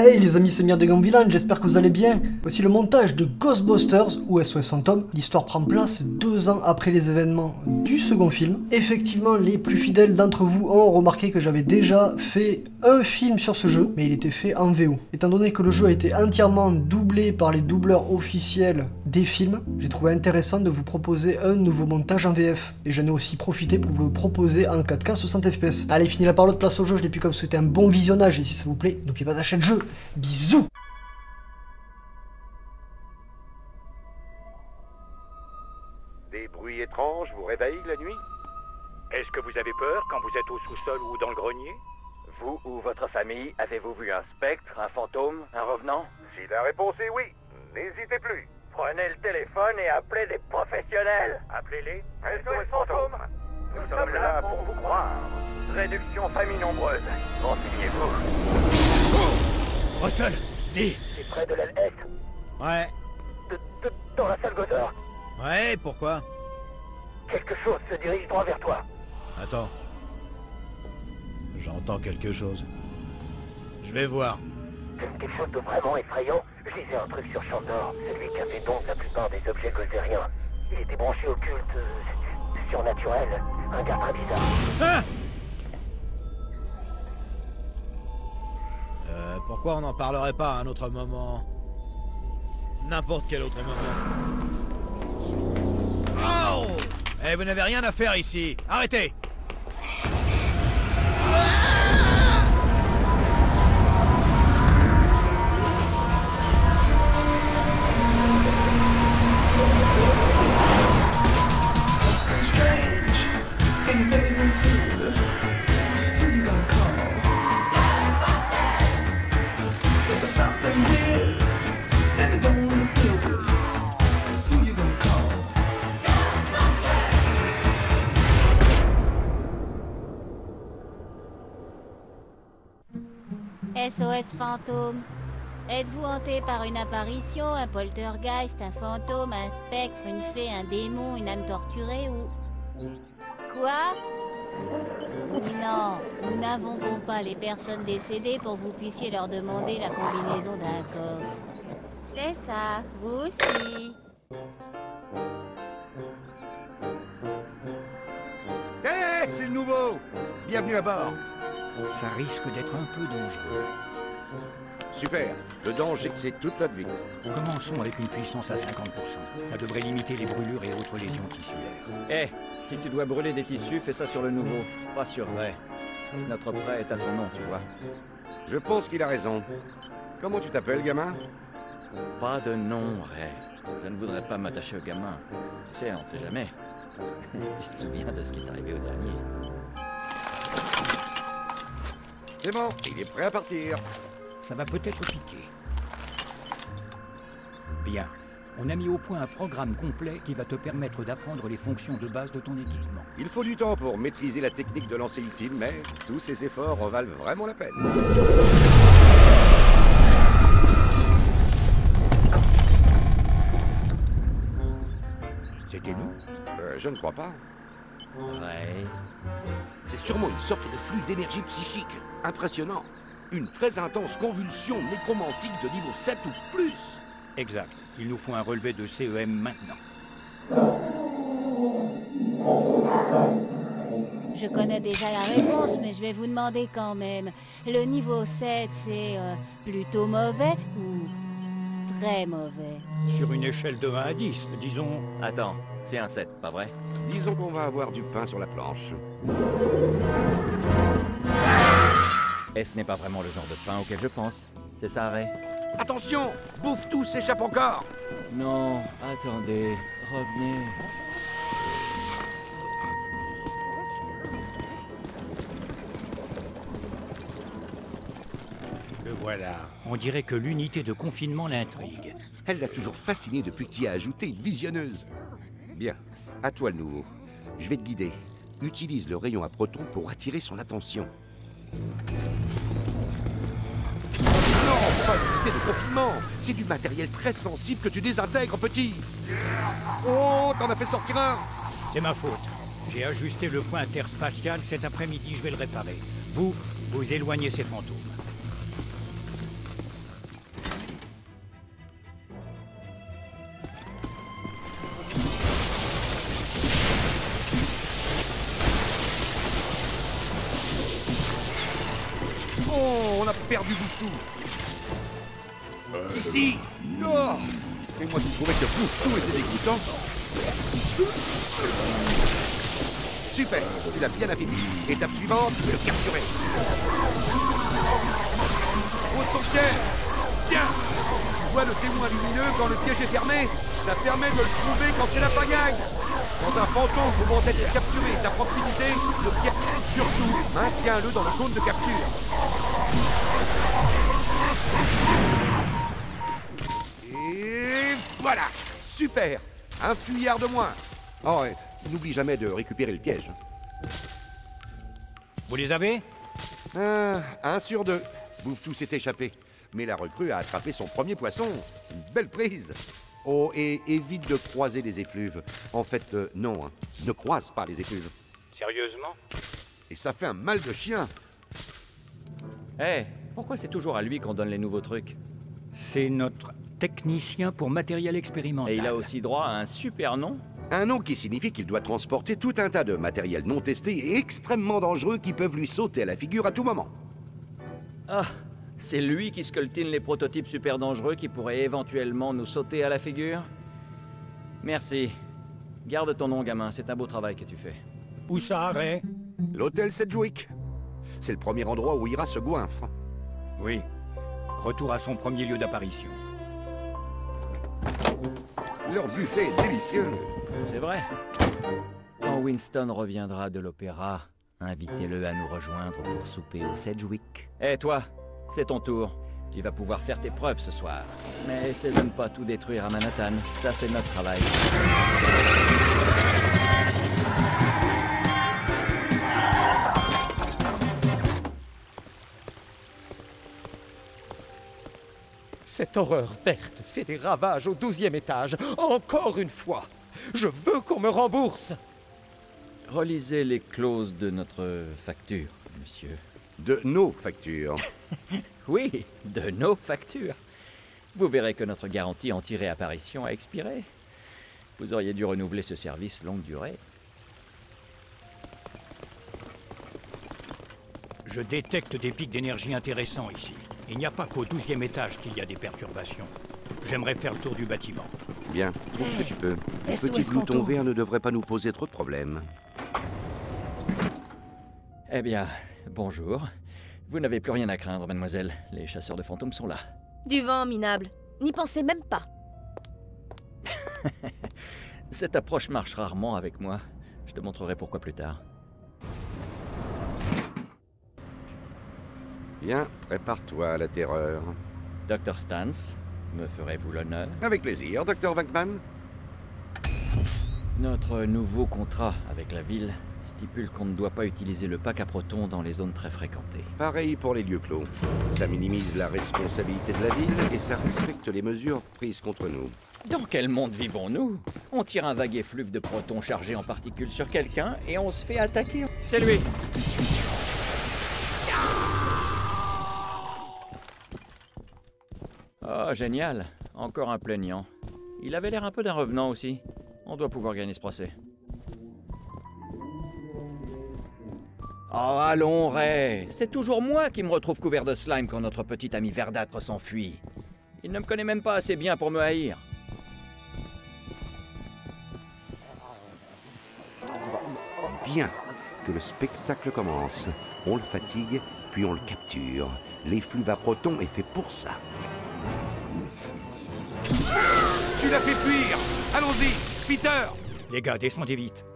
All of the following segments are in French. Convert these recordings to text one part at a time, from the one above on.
Hey les amis, c'est Mia de Gambilan, j'espère que vous allez bien. Voici le montage de Ghostbusters ou SOS Phantom. L'histoire prend place deux ans après les événements du second film. Effectivement, les plus fidèles d'entre vous ont remarqué que j'avais déjà fait un film sur ce jeu, mais il était fait en VO. Étant donné que le jeu a été entièrement doublé par les doubleurs officiels des films, j'ai trouvé intéressant de vous proposer un nouveau montage en VF. Et j'en ai aussi profité pour vous le proposer en 4K 60 FPS. Allez, fini la parole de place au jeu, je plus qu'à vous souhaiter un bon visionnage et si ça vous plaît, n'oubliez pas d'acheter le jeu. Bisous Des bruits étranges vous réveillent la nuit? Est-ce que vous avez peur quand vous êtes au sous-sol ou dans le grenier? Vous ou votre famille, avez-vous vu un spectre, un fantôme, un revenant? Si la réponse est oui, n'hésitez plus. Prenez le téléphone et appelez des professionnels. Appelez-les SOS Fantôme. Nous sommes là pour vous croire. Réduction famille nombreuse. Renseignez-vous. Russell, dis C'est près de l'LS, Ouais. de, de- dans la salle Goddard. Ouais, pourquoi? Quelque chose se dirige droit vers toi. Attends. J'entends quelque chose. Je vais voir. C'est quelque chose de vraiment effrayant. Je lisais un truc sur Chandor, celui qui a fait don de la plupart des objets gozériens. Il était branché au culte euh, surnaturel. Un gars très bizarre. Ah Euh, pourquoi on n'en parlerait pas à un autre moment? N'importe quel autre moment. Oh Eh, vous n'avez rien à faire ici. Arrêtez SOS fantôme. Êtes-vous hanté par une apparition, un poltergeist, un fantôme, un spectre, une fée, un démon, une âme torturée ou... Quoi? Non, nous n'avons pas les personnes décédées pour que vous puissiez leur demander la combinaison d'un coffre. C'est ça, vous aussi. Hé, c'est le nouveau Bienvenue à bord Ça risque d'être un peu dangereux. Super, le danger, c'est toute notre vie. Commençons avec une puissance à 50%. Ça devrait limiter les brûlures et autres lésions tissulaires. Eh, si tu dois brûler des tissus, fais ça sur le nouveau, pas sur vrai. Notre prêt est à son nom, tu vois. Je pense qu'il a raison. Comment tu t'appelles, gamin? Pas de nom, Ray. Je ne voudrais pas m'attacher au gamin. Tu sais, on ne sait jamais. tu te souviens de ce qui est arrivé au dernier? C'est bon, il est prêt à partir. Ça va peut-être piquer. Bien. On a mis au point un programme complet qui va te permettre d'apprendre les fonctions de base de ton équipement. Il faut du temps pour maîtriser la technique de lancer ultime, mais tous ces efforts en valent vraiment la peine. C'était nous? Euh, je ne crois pas. Ouais. C'est sûrement une sorte de flux d'énergie psychique. Impressionnant. Une très intense convulsion nécromantique de niveau 7 ou plus. Exact. Il nous faut un relevé de CEM maintenant. Je connais déjà la réponse, mais je vais vous demander quand même. Le niveau 7, c'est euh, plutôt mauvais ou très mauvais? Sur une échelle de 1 à 10, disons... Attends, c'est un 7, pas vrai? Disons qu'on va avoir du pain sur la planche. Et ce n'est pas vraiment le genre de pain auquel je pense. C'est ça, Ray? Attention Bouffe tout s'échappe encore Non, attendez, revenez. Le voilà. On dirait que l'unité de confinement l'intrigue. Elle l'a toujours fasciné depuis que tu y as ajouté une visionneuse. Bien, à toi le nouveau. Je vais te guider. Utilise le rayon à protons pour attirer son attention. Non, pas l'unité de confinement C'est du matériel très sensible que tu désintègres, petit Oh, t'en as fait sortir un C'est ma faute. J'ai ajusté le point interspatial cet après-midi, je vais le réparer. Vous, vous éloignez ces fantômes. Perdu Bouffetou Ici Oh Et moi qui trouvais que Bouffetou était dégoûtant. Super Tu l'as bien affaibli. Étape suivante, le capturer. Pose ton piège Tiens. Tu vois le témoin lumineux quand le piège est fermé? Ça permet de le trouver quand c'est la pagaille Quand un fantôme pouvant être capturé est à proximité, le piège surtout maintiens-le dans le cône de capture. Et voilà Super Un fuyard de moins Oh, et n'oublie jamais de récupérer le piège. Vous les avez? Un sur deux. Bouffe-tout s'est échappé. Mais la recrue a attrapé son premier poisson. Une belle prise. Oh, et évite de croiser les effluves. En fait, euh, non, hein. ne croise pas les effluves. Sérieusement? Et ça fait un mal de chien. Eh, pourquoi c'est toujours à lui qu'on donne les nouveaux trucs? C'est notre technicien pour matériel expérimental. Et il a aussi droit à un super nom? Un nom qui signifie qu'il doit transporter tout un tas de matériel non testé et extrêmement dangereux qui peuvent lui sauter à la figure à tout moment. Ah, c'est lui qui scoltine les prototypes super dangereux qui pourraient éventuellement nous sauter à la figure? Merci. Garde ton nom, gamin, c'est un beau travail que tu fais. Où ça, Ray? L'hôtel Sedgwick. C'est le premier endroit où ira ce goinfre. Oui. Retour à son premier lieu d'apparition. Leur buffet est délicieux. C'est vrai. Quand Winston reviendra de l'opéra, invitez-le à nous rejoindre pour souper au Sedgwick. Et toi, c'est ton tour. Tu vas pouvoir faire tes preuves ce soir. Mais essaie de ne pas tout détruire à Manhattan. Ça, c'est notre travail. Cette horreur verte fait des ravages au douzième étage, encore une fois. Je veux qu'on me rembourse. Relisez les clauses de notre facture, monsieur. De nos factures. Oui, de nos factures. Vous verrez que notre garantie anti-réapparition a expiré. Vous auriez dû renouveler ce service longue durée. Je détecte des pics d'énergie intéressants ici. Il n'y a pas qu'au 12e étage qu'il y a des perturbations. J'aimerais faire le tour du bâtiment. Bien, trouve ce que tu peux. Le SOS petit glouton fantôme. vert ne devrait pas nous poser trop de problèmes. Eh bien, bonjour. Vous n'avez plus rien à craindre, mademoiselle. Les chasseurs de fantômes sont là. Du vent minable. N'y pensez même pas. Cette approche marche rarement avec moi. Je te montrerai pourquoi plus tard. Bien, prépare-toi à la terreur. Dr. Stans, me ferez-vous l'honneur? Avec plaisir, Dr. Vankman. Notre nouveau contrat avec la ville stipule qu'on ne doit pas utiliser le pack à protons dans les zones très fréquentées. Pareil pour les lieux clos. Ça minimise la responsabilité de la ville et ça respecte les mesures prises contre nous. Dans quel monde vivons-nous? On tire un vague effluve de protons chargés en particules sur quelqu'un et on se fait attaquer. C'est lui Oh, génial. Encore un plaignant. Il avait l'air un peu d'un revenant aussi. On doit pouvoir gagner ce procès. Oh, allons, Ray. C'est toujours moi qui me retrouve couvert de slime quand notre petit ami verdâtre s'enfuit. Il ne me connaît même pas assez bien pour me haïr. Bien, que le spectacle commence. On le fatigue, puis on le capture. L'effluve à protons est fait pour ça. Tu l'as fait fuir Allons-y Peter Les gars, descendez vite.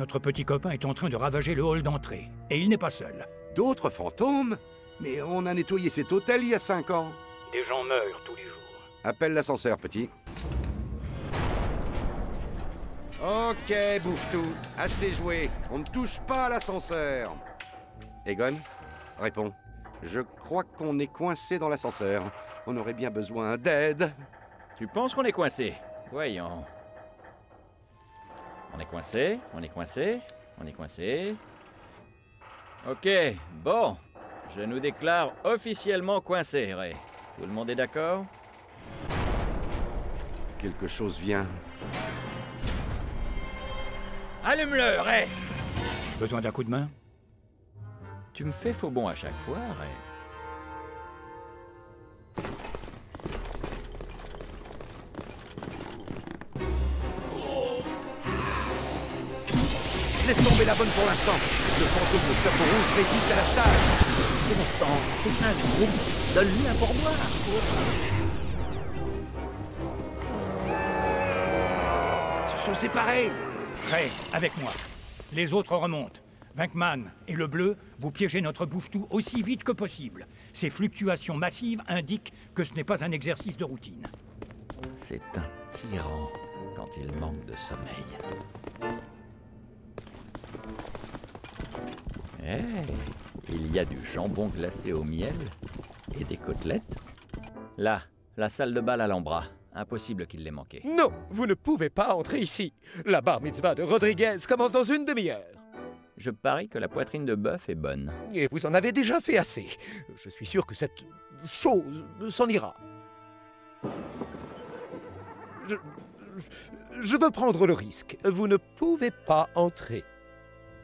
Notre petit copain est en train de ravager le hall d'entrée. Et il n'est pas seul. D'autres fantômes Mais on a nettoyé cet hôtel il y a cinq ans. Des gens meurent tous les jours. Appelle l'ascenseur, petit. Ok, bouffe tout. Assez joué. On ne touche pas à l'ascenseur. Egon, réponds. Je crois qu'on est coincé dans l'ascenseur. On aurait bien besoin d'aide. Tu penses qu'on est coincé? Voyons. On est coincé, on est coincé, on est coincé. Ok, bon. Je nous déclare officiellement coincés, Ray. Tout le monde est d'accord? Quelque chose vient. Allume-le, Ray Besoin d'un coup de main? Tu me fais faux bon à chaque fois, Ray. Laisse tomber la bonne pour l'instant. Le fantôme de chapeau rouge résiste à la stase. Sang, c'est un groupe. Donne-lui un pourboire. Se sont séparés. Prêt, avec moi. Les autres remontent. Vinkman et le bleu, vous piégez notre bouffe-tout aussi vite que possible. Ces fluctuations massives indiquent que ce n'est pas un exercice de routine. C'est un tyran quand il manque de sommeil. Eh, il y a du jambon glacé au miel et des côtelettes. Là, la salle de bal à l'Ambra. Impossible qu'il l'ait manqué. Non, vous ne pouvez pas entrer ici. La bar mitzvah de Rodriguez commence dans une demi-heure. Je parie que la poitrine de bœuf est bonne. Et vous en avez déjà fait assez. Je suis sûr que cette chose s'en ira. Je, je, je veux prendre le risque. Vous ne pouvez pas entrer.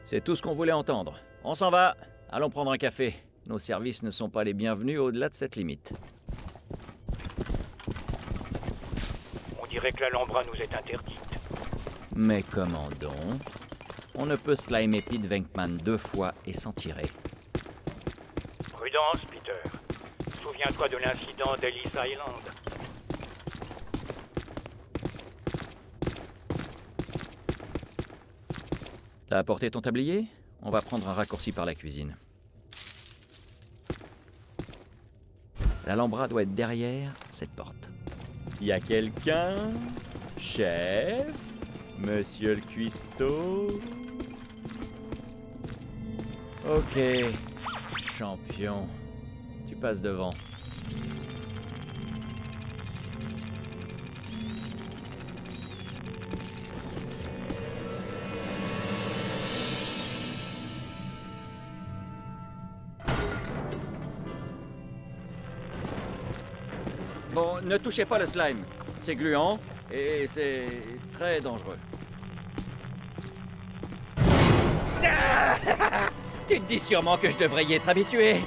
C'est tout ce qu'on voulait entendre. On s'en va. Allons prendre un café. Nos services ne sont pas les bienvenus au-delà de cette limite. On dirait que l'Alhambra nous est interdite. Mais comment donc? On ne peut slimer Pete Venkman deux fois et s'en tirer. Prudence, Peter. Souviens-toi de l'incident d'Ellis Island. T'as apporté ton tablier? On va prendre un raccourci par la cuisine. L'Alhambra doit être derrière cette porte. Y a quelqu'un? Chef? Monsieur le cuistot? Ok. Champion. Tu passes devant. Ne touchez pas le slime. C'est gluant et c'est très dangereux. Tu te dis sûrement que je devrais y être habitué.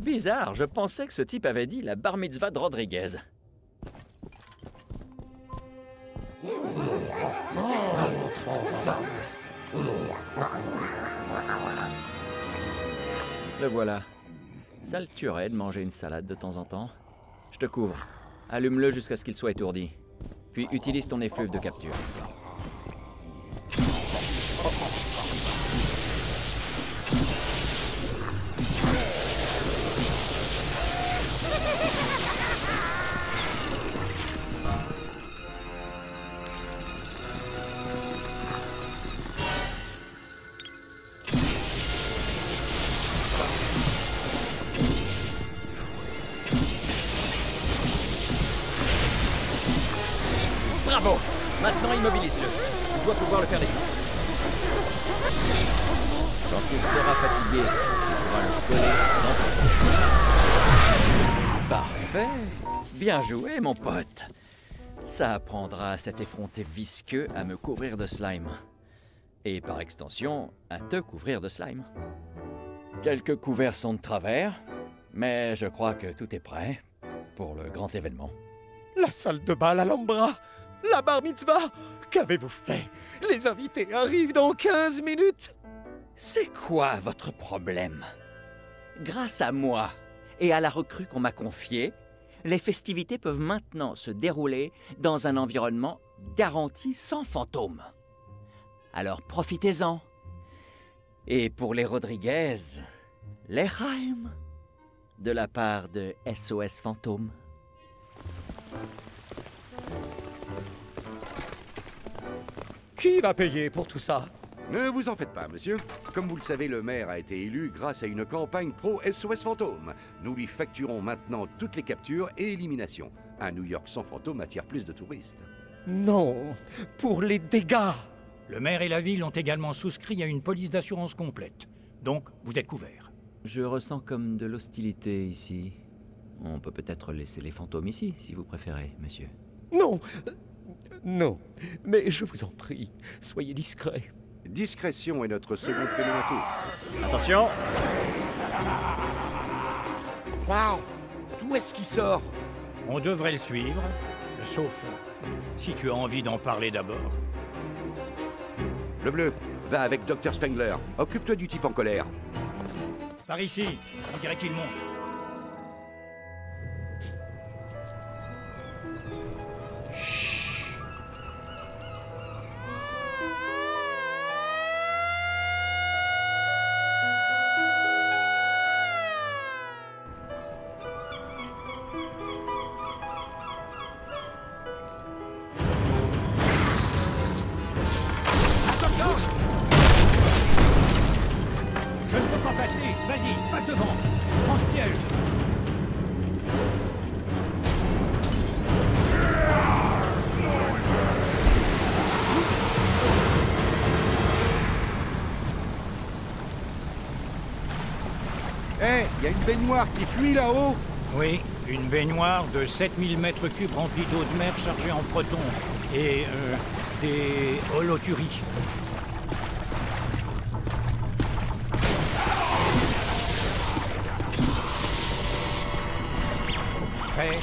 Bizarre, je pensais que ce type avait dit la bar mitzvah de Rodriguez. Le voilà. Ça le tuerait de manger une salade de temps en temps. Je te couvre. Allume-le jusqu'à ce qu'il soit étourdi. Puis utilise ton effluve de capture. Bien joué, mon pote Ça apprendra à cet effronté visqueux à me couvrir de slime. Et par extension, à te couvrir de slime. Quelques couverts sont de travers, mais je crois que tout est prêt pour le grand événement. La salle de bal à l'Ambra La bar mitzvah Qu'avez-vous fait? Les invités arrivent dans 15 minutes C'est quoi votre problème? Grâce à moi et à la recrue qu'on m'a confiée, les festivités peuvent maintenant se dérouler dans un environnement garanti sans fantômes. Alors profitez-en. Et pour les Rodriguez, les Haim, de la part de SOS Fantôme. Qui va payer pour tout ça? Ne vous en faites pas, monsieur. Comme vous le savez, le maire a été élu grâce à une campagne pro-SOS Fantôme. Nous lui facturons maintenant toutes les captures et éliminations. Un New York sans fantôme attire plus de touristes. Non, pour les dégâts Le maire et la ville ont également souscrit à une police d'assurance complète. Donc, vous êtes couverts. Je ressens comme de l'hostilité ici. On peut peut-être laisser les fantômes ici, si vous préférez, monsieur. Non euh, Non, mais je vous en prie, soyez discret. Discrétion est notre second prénom à tous. Attention Waouh D'où est-ce qu'il sort? On devrait le suivre, sauf si tu as envie d'en parler d'abord. Le bleu, va avec Dr Spengler. Occupe-toi du type en colère. Par ici, on dirait qu'il monte. Qui fuit là-haut Oui, une baignoire de 7000 mètres cubes remplie d'eau de mer chargée en protons et euh, des holoturies. Prêt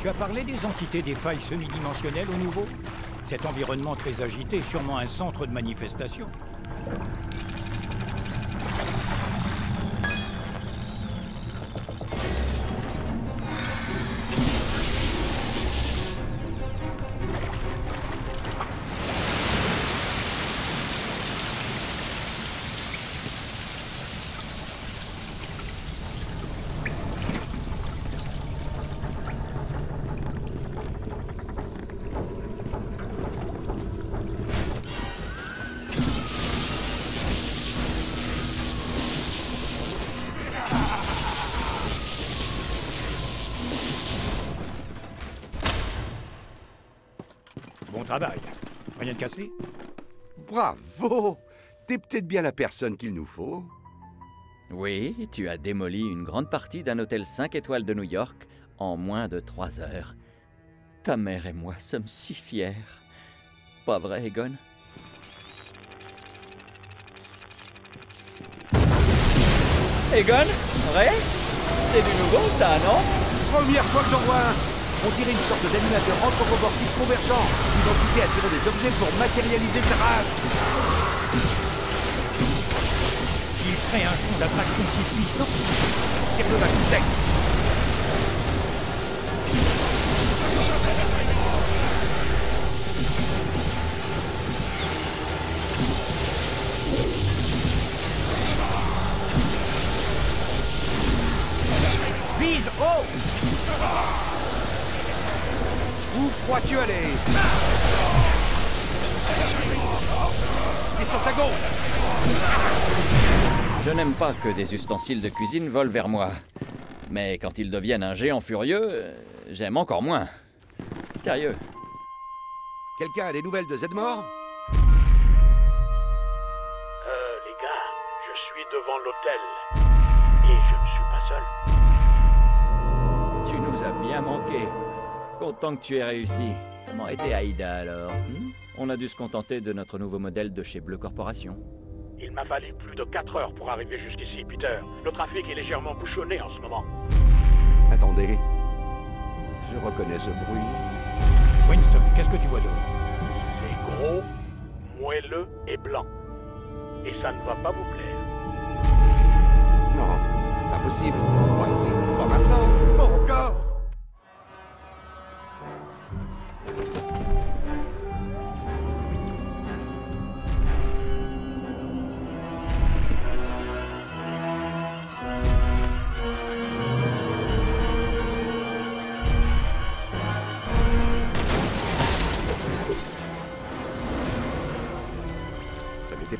Tu as parlé des entités des failles semi-dimensionnelles au nouveau? Cet environnement très agité est sûrement un centre de manifestation. Travail. Rien de cassé Bravo T'es peut-être bien la personne qu'il nous faut. Oui, tu as démoli une grande partie d'un hôtel 5 étoiles de New York en moins de 3 heures. Ta mère et moi sommes si fiers. Pas vrai, Egon? Egon Vrai? C'est du nouveau, ça, non? Première fois que j'en vois un On dirait une sorte d'animateur anthropomorphique convergent. Une entité attirant des objets pour matérialiser sa rage. Il crée un champ d'attraction si puissant. Tire-le à coup sec. Vise haut crois-tu aller Et sur ta gauche Je n'aime pas que des ustensiles de cuisine volent vers moi. Mais quand ils deviennent un géant furieux, j'aime encore moins. Sérieux. Quelqu'un a des nouvelles de Zedmore Euh, les gars, je suis devant l'hôtel. Et je ne suis pas seul. Tu nous as bien manqué. Content que tu aies réussi. Comment était Aïda alors hmm? On a dû se contenter de notre nouveau modèle de chez Bleu Corporation. Il m'a fallu plus de 4 heures pour arriver jusqu'ici, Peter. Le trafic est légèrement bouchonné en ce moment. Attendez. Je reconnais ce bruit. Winston, qu'est-ce que tu vois d'autre C'est gros, moelleux et blanc. Et ça ne va pas vous plaire. Non, c'est impossible. Pas ici, pas maintenant, pas encore.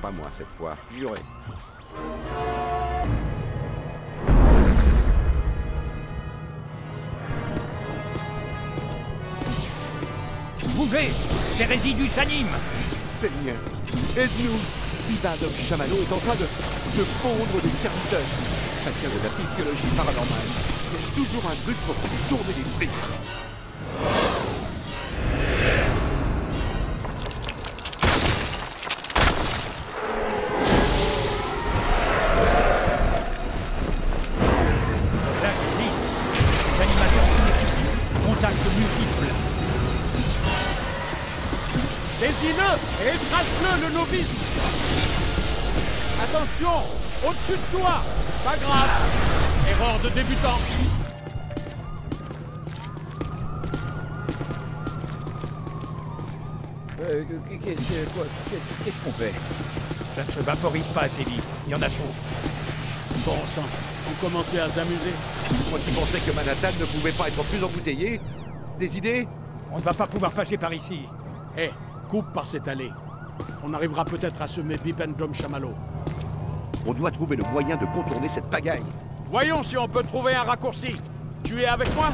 Pas moi cette fois, juré. Bougez Ces résidus s'animent Seigneur, aide-nous Ivan Chamallow est en train de, de pondre des serviteurs. Ça tient de la physiologie paranormale. Il y a toujours un truc pour tourner les tripes. Le novice Attention Au-dessus de toi Pas grave Erreur de débutant Euh, qu'est-ce qu'on fait? Ça ne se vaporise pas assez vite. Il y en a trop. Bon sang, on commençait à s'amuser. Moi qui pensais que Manhattan ne pouvait pas être plus embouteillé. Des idées? On ne va pas pouvoir passer par ici. Eh, coupe par cette allée. On arrivera peut-être à semer Bibendum Chamallow. On doit trouver le moyen de contourner cette pagaille. Voyons si on peut trouver un raccourci. Tu es avec moi?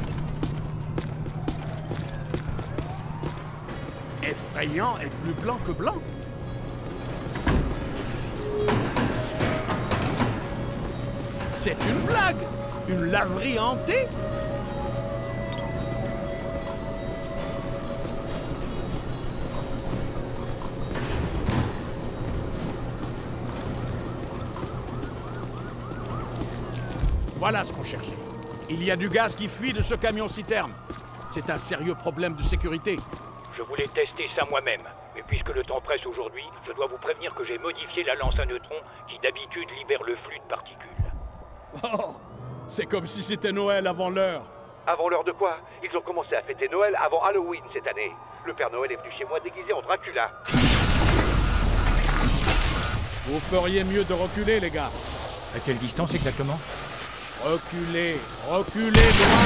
Effrayant et plus blanc que blanc. C'est une blague Une laverie hantée Voilà ce qu'on cherchait. Il y a du gaz qui fuit de ce camion-citerne. C'est un sérieux problème de sécurité. Je voulais tester ça moi-même. Mais puisque le temps presse aujourd'hui, je dois vous prévenir que j'ai modifié la lance à neutrons qui d'habitude libère le flux de particules. Oh C'est comme si c'était Noël avant l'heure. Avant l'heure de quoi? Ils ont commencé à fêter Noël avant Halloween cette année. Le Père Noël est venu chez moi déguisé en Dracula. Vous feriez mieux de reculer, les gars. À quelle distance exactement? Reculez, reculez loin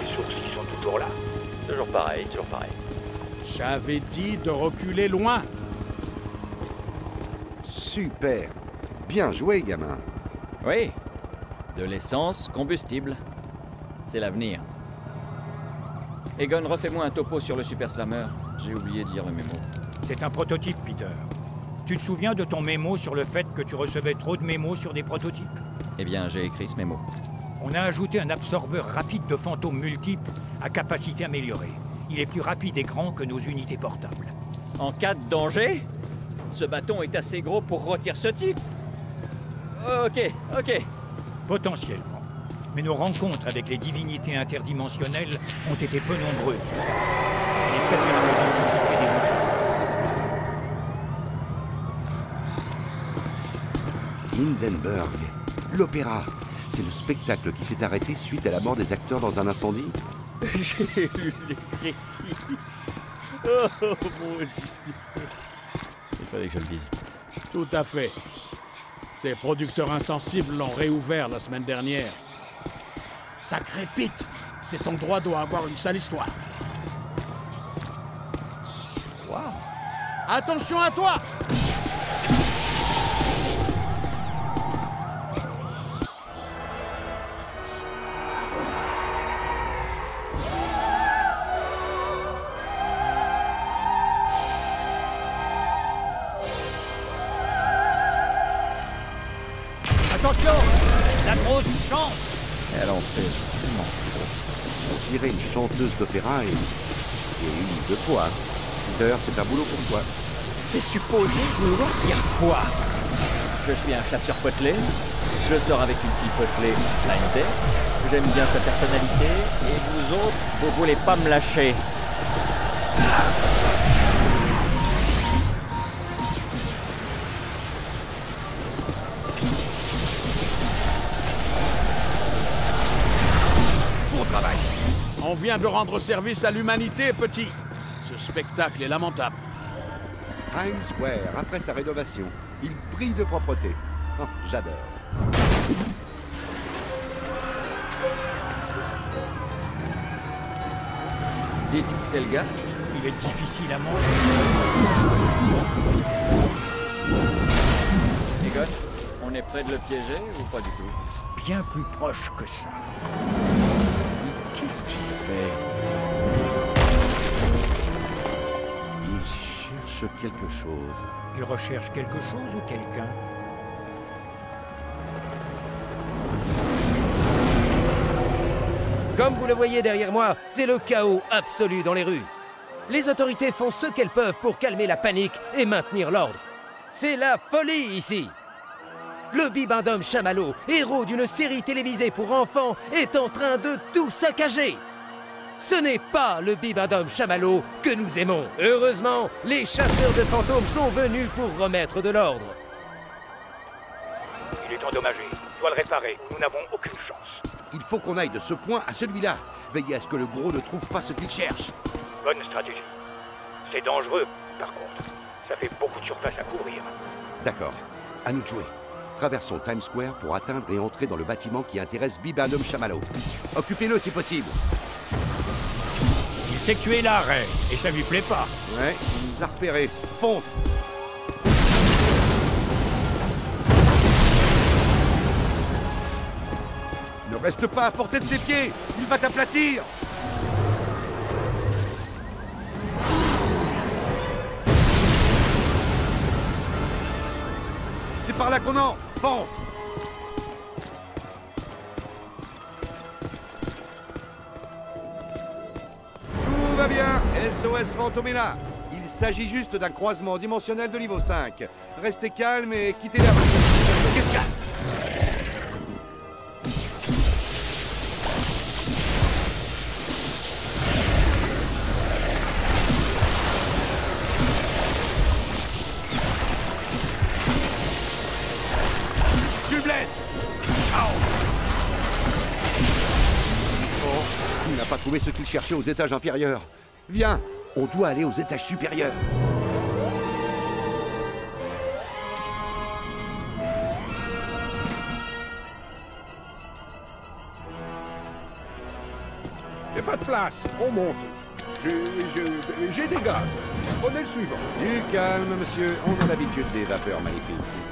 Les sourcils sont toujours là. Toujours pareil, toujours pareil. J'avais dit de reculer loin. Super. Bien joué, gamin. Oui. De l'essence, combustible. C'est l'avenir. Egon, refais-moi un topo sur le Super Slammer. J'ai oublié de lire le mémo. C'est un prototype, Peter. Tu te souviens de ton mémo sur le fait que tu recevais trop de mémos sur des prototypes Eh bien, j'ai écrit ce mémo. On a ajouté un absorbeur rapide de fantômes multiples à capacité améliorée. Il est plus rapide et grand que nos unités portables. En cas de danger, ce bâton est assez gros pour rôtir ce type. Ok, ok. Potentiellement. Mais nos rencontres avec les divinités interdimensionnelles ont été peu nombreuses jusqu'à présent. Il est préférable d'anticiper des Hindenburg. L'opéra. C'est le spectacle qui s'est arrêté suite à la mort des acteurs dans un incendie J'ai lu les critiques. Oh mon dieu. Il fallait que je le dise. Tout à fait. Ces producteurs insensibles l'ont réouvert la semaine dernière. Ça crépite. Cet endroit doit avoir une sale histoire. Wow. Attention à toi une chanteuse d'opéra et, et une de poids. Peter, c'est un boulot pour toi. C'est supposé vouloir dire quoi? Je suis un chasseur potelé, je sors avec une fille potelée blind j'aime bien sa personnalité, et vous autres, vous voulez pas me lâcher? On vient de rendre service à l'humanité, petit. Ce spectacle est lamentable. Times Square, après sa rénovation, il brille de propreté. Oh, J'adore. Dites, c'est le gars Il est difficile à manger. Egon, on est près de le piéger ou pas du tout? Bien plus proche que ça. Qu'est-ce qu'il fait Il cherche quelque chose. Il recherche quelque chose ou quelqu'un Comme vous le voyez derrière moi, c'est le chaos absolu dans les rues. Les autorités font ce qu'elles peuvent pour calmer la panique et maintenir l'ordre. C'est la folie ici. Le bibendum Chamallow, héros d'une série télévisée pour enfants, est en train de tout saccager. Ce n'est pas le Bibendum Chamallow que nous aimons. Heureusement, les chasseurs de fantômes sont venus pour remettre de l'ordre. Il est endommagé. Je dois le réparer. Nous n'avons aucune chance. Il faut qu'on aille de ce point à celui-là. Veillez à ce que le gros ne trouve pas ce qu'il cherche. Bonne stratégie. C'est dangereux, par contre. Ça fait beaucoup de surface à couvrir. D'accord. À nous de jouer. Traversons Times Square pour atteindre et entrer dans le bâtiment qui intéresse Bibendum Chamallow. Occupez-le si possible. Il sait que tu es là, Ray, et ça lui plaît pas. Ouais, il nous a repérés. Fonce Ne reste pas à portée de ses pieds Il va t'aplatir C'est par là qu'on entre Tout va bien SOS là Il s'agit juste d'un croisement dimensionnel de niveau 5. Restez calme et quittez la. Qu'est-ce cherchait aux étages inférieurs. Viens, on doit aller aux étages supérieurs. Y a pas de place, on monte. J'ai des gaz. Prenez le suivant. Du calme, monsieur. On a l'habitude des vapeurs magnifiques.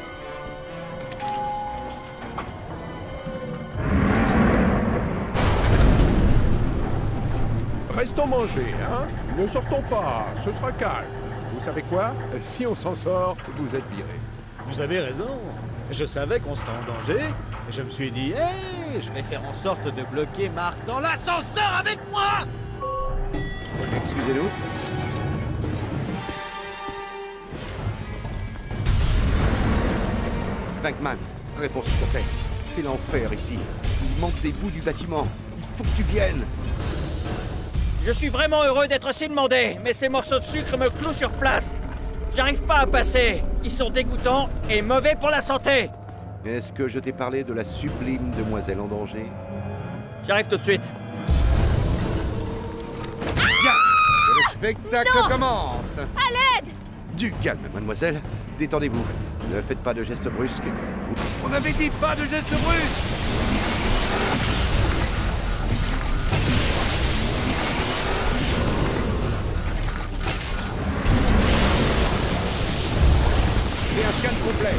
Restons manger, hein Ne sortons pas, ce sera calme. Vous savez quoi? Si on s'en sort, vous êtes virés. Vous avez raison. Je savais qu'on serait en danger. Et je me suis dit, hé, je vais faire en sorte de bloquer Marc dans l'ascenseur avec moi Excusez-nous. Venkman, réponse s'il te plaît. C'est l'enfer ici. Il manque des bouts du bâtiment. Il faut que tu viennes. Je suis vraiment heureux d'être aussi demandé, mais ces morceaux de sucre me clouent sur place. J'arrive pas à passer. Ils sont dégoûtants et mauvais pour la santé. Est-ce que je t'ai parlé de la sublime demoiselle en danger? J'arrive tout de suite. Bien Que le spectacle Non commence À l'aide Du calme, mademoiselle. Détendez-vous. Ne faites pas de gestes brusques. Vous... On avait dit pas de gestes brusques Scan complet.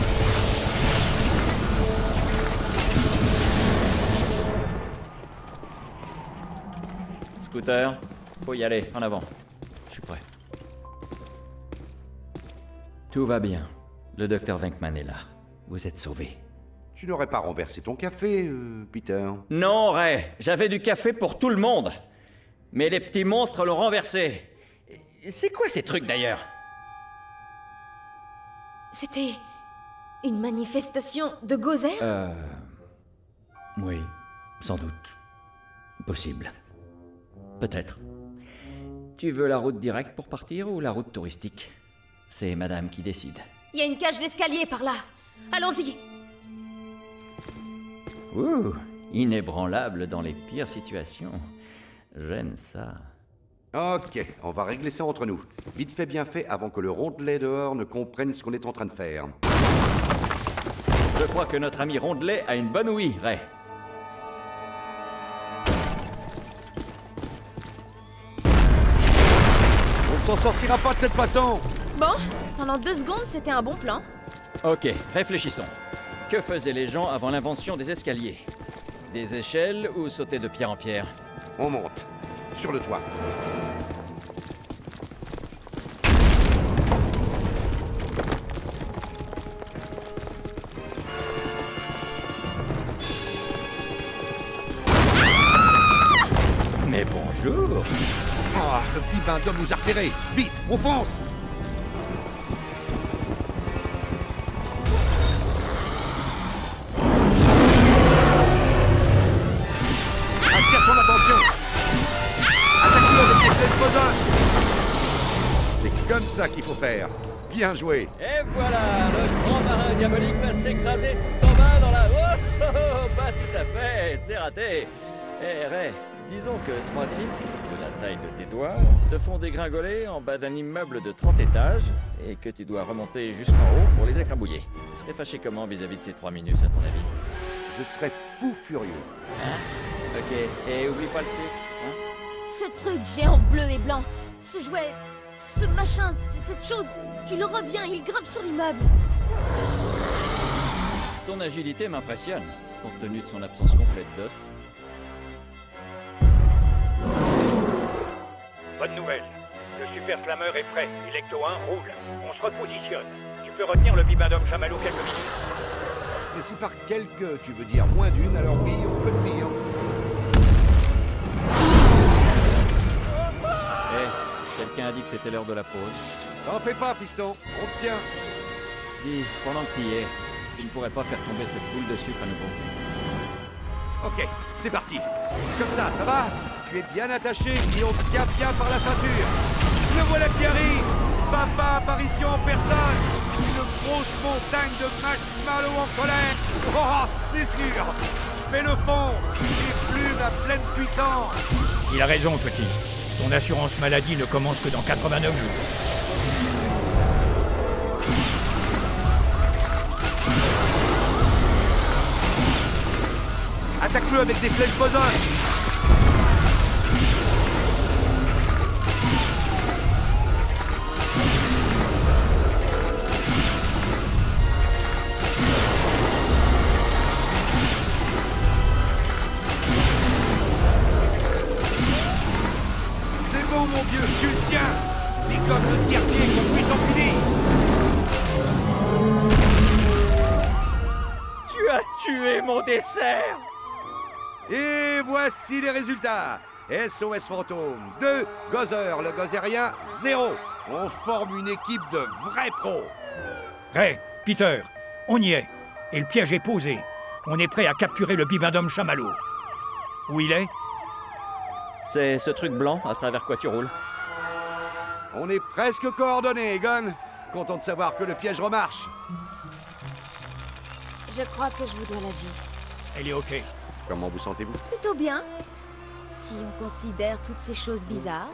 Scooter, faut y aller, en avant. Je suis prêt. Tout va bien. Le docteur Venkman est là. Vous êtes sauvé. Tu n'aurais pas renversé ton café, euh, Peter Non, Ray, j'avais du café pour tout le monde. Mais les petits monstres l'ont renversé. C'est quoi ces trucs d'ailleurs? C'était une manifestation de Gozer? Euh. Oui, sans doute. Possible. Peut-être. Tu veux la route directe pour partir ou la route touristique? C'est madame qui décide. Il y a une cage d'escalier par là. Allons-y. Ouh, inébranlable dans les pires situations. J'aime ça. Ok, on va régler ça entre nous. Vite fait, bien fait, avant que le rondelet dehors ne comprenne ce qu'on est en train de faire. Je crois que notre ami Rondelet a une bonne ouïe, Ray. On ne s'en sortira pas de cette façon Bon, pendant deux secondes, c'était un bon plan. Ok, réfléchissons. Que faisaient les gens avant l'invention des escaliers? Des échelles ou sauter de pierre en pierre? On monte. Sur le toit. Bonjour. Oh, le petit bain nous a repérés. Vite, on fonce. Attire son attention Attaque-le avec C'est comme ça qu'il faut faire. Bien joué. Et voilà Le grand marin diabolique va s'écraser tout en bas dans la... Oh, oh, oh, Pas tout à fait C'est raté. Eh, hey, hey disons que trois types, de la taille de tes doigts, te font dégringoler en bas d'un immeuble de 30 étages et que tu dois remonter jusqu'en haut pour les écrabouiller. Tu serais fâché comment vis-à-vis de ces trois minutes, à ton avis? Je serais fou furieux. Hein? Ok, et oublie pas le sucre, hein? Ce truc géant bleu et blanc, ce jouet, ce machin, cette chose, il revient, il grimpe sur l'immeuble. Son agilité m'impressionne, compte tenu de son absence complète d'os. Bonne nouvelle. Le super flammeur est prêt. Electo 1 roule. On se repositionne. Tu peux retenir le bibendum chamallow quelques minutes. Et si par quelques, tu veux dire moins d'une, alors oui, on peut le dire. Eh, quelqu'un a dit que c'était l'heure de la pause. T'en fais pas, piston. On te tient. Dis, pendant que t'y es, tu ne pourrais pas faire tomber cette boule de sucre à nouveau. Ok, c'est parti. Comme ça, ça va? Tu es bien attaché et on tient bien par la ceinture. Le voilà qui arrive Papa apparition en personne Une grosse montagne de marshmallow en colère Oh, c'est sûr Fais le fond Et plume à pleine puissance Il a raison, petit. Ton assurance maladie ne commence que dans 89 jours. Attaque-le avec des flèches bosonnes voici les résultats. SOS Fantôme 2, Gozer, le gozérien 0. On forme une équipe de vrais pros. Ray, Peter, on y est. Et le piège est posé. On est prêt à capturer le bibendum chamallow. Où il est? C'est ce truc blanc à travers quoi tu roules On est presque coordonnés, Egon. Content de savoir que le piège remarche. Je crois que je vous dois la vie. Elle est OK. Comment vous sentez-vous Plutôt bien. Si on considère toutes ces choses bizarres.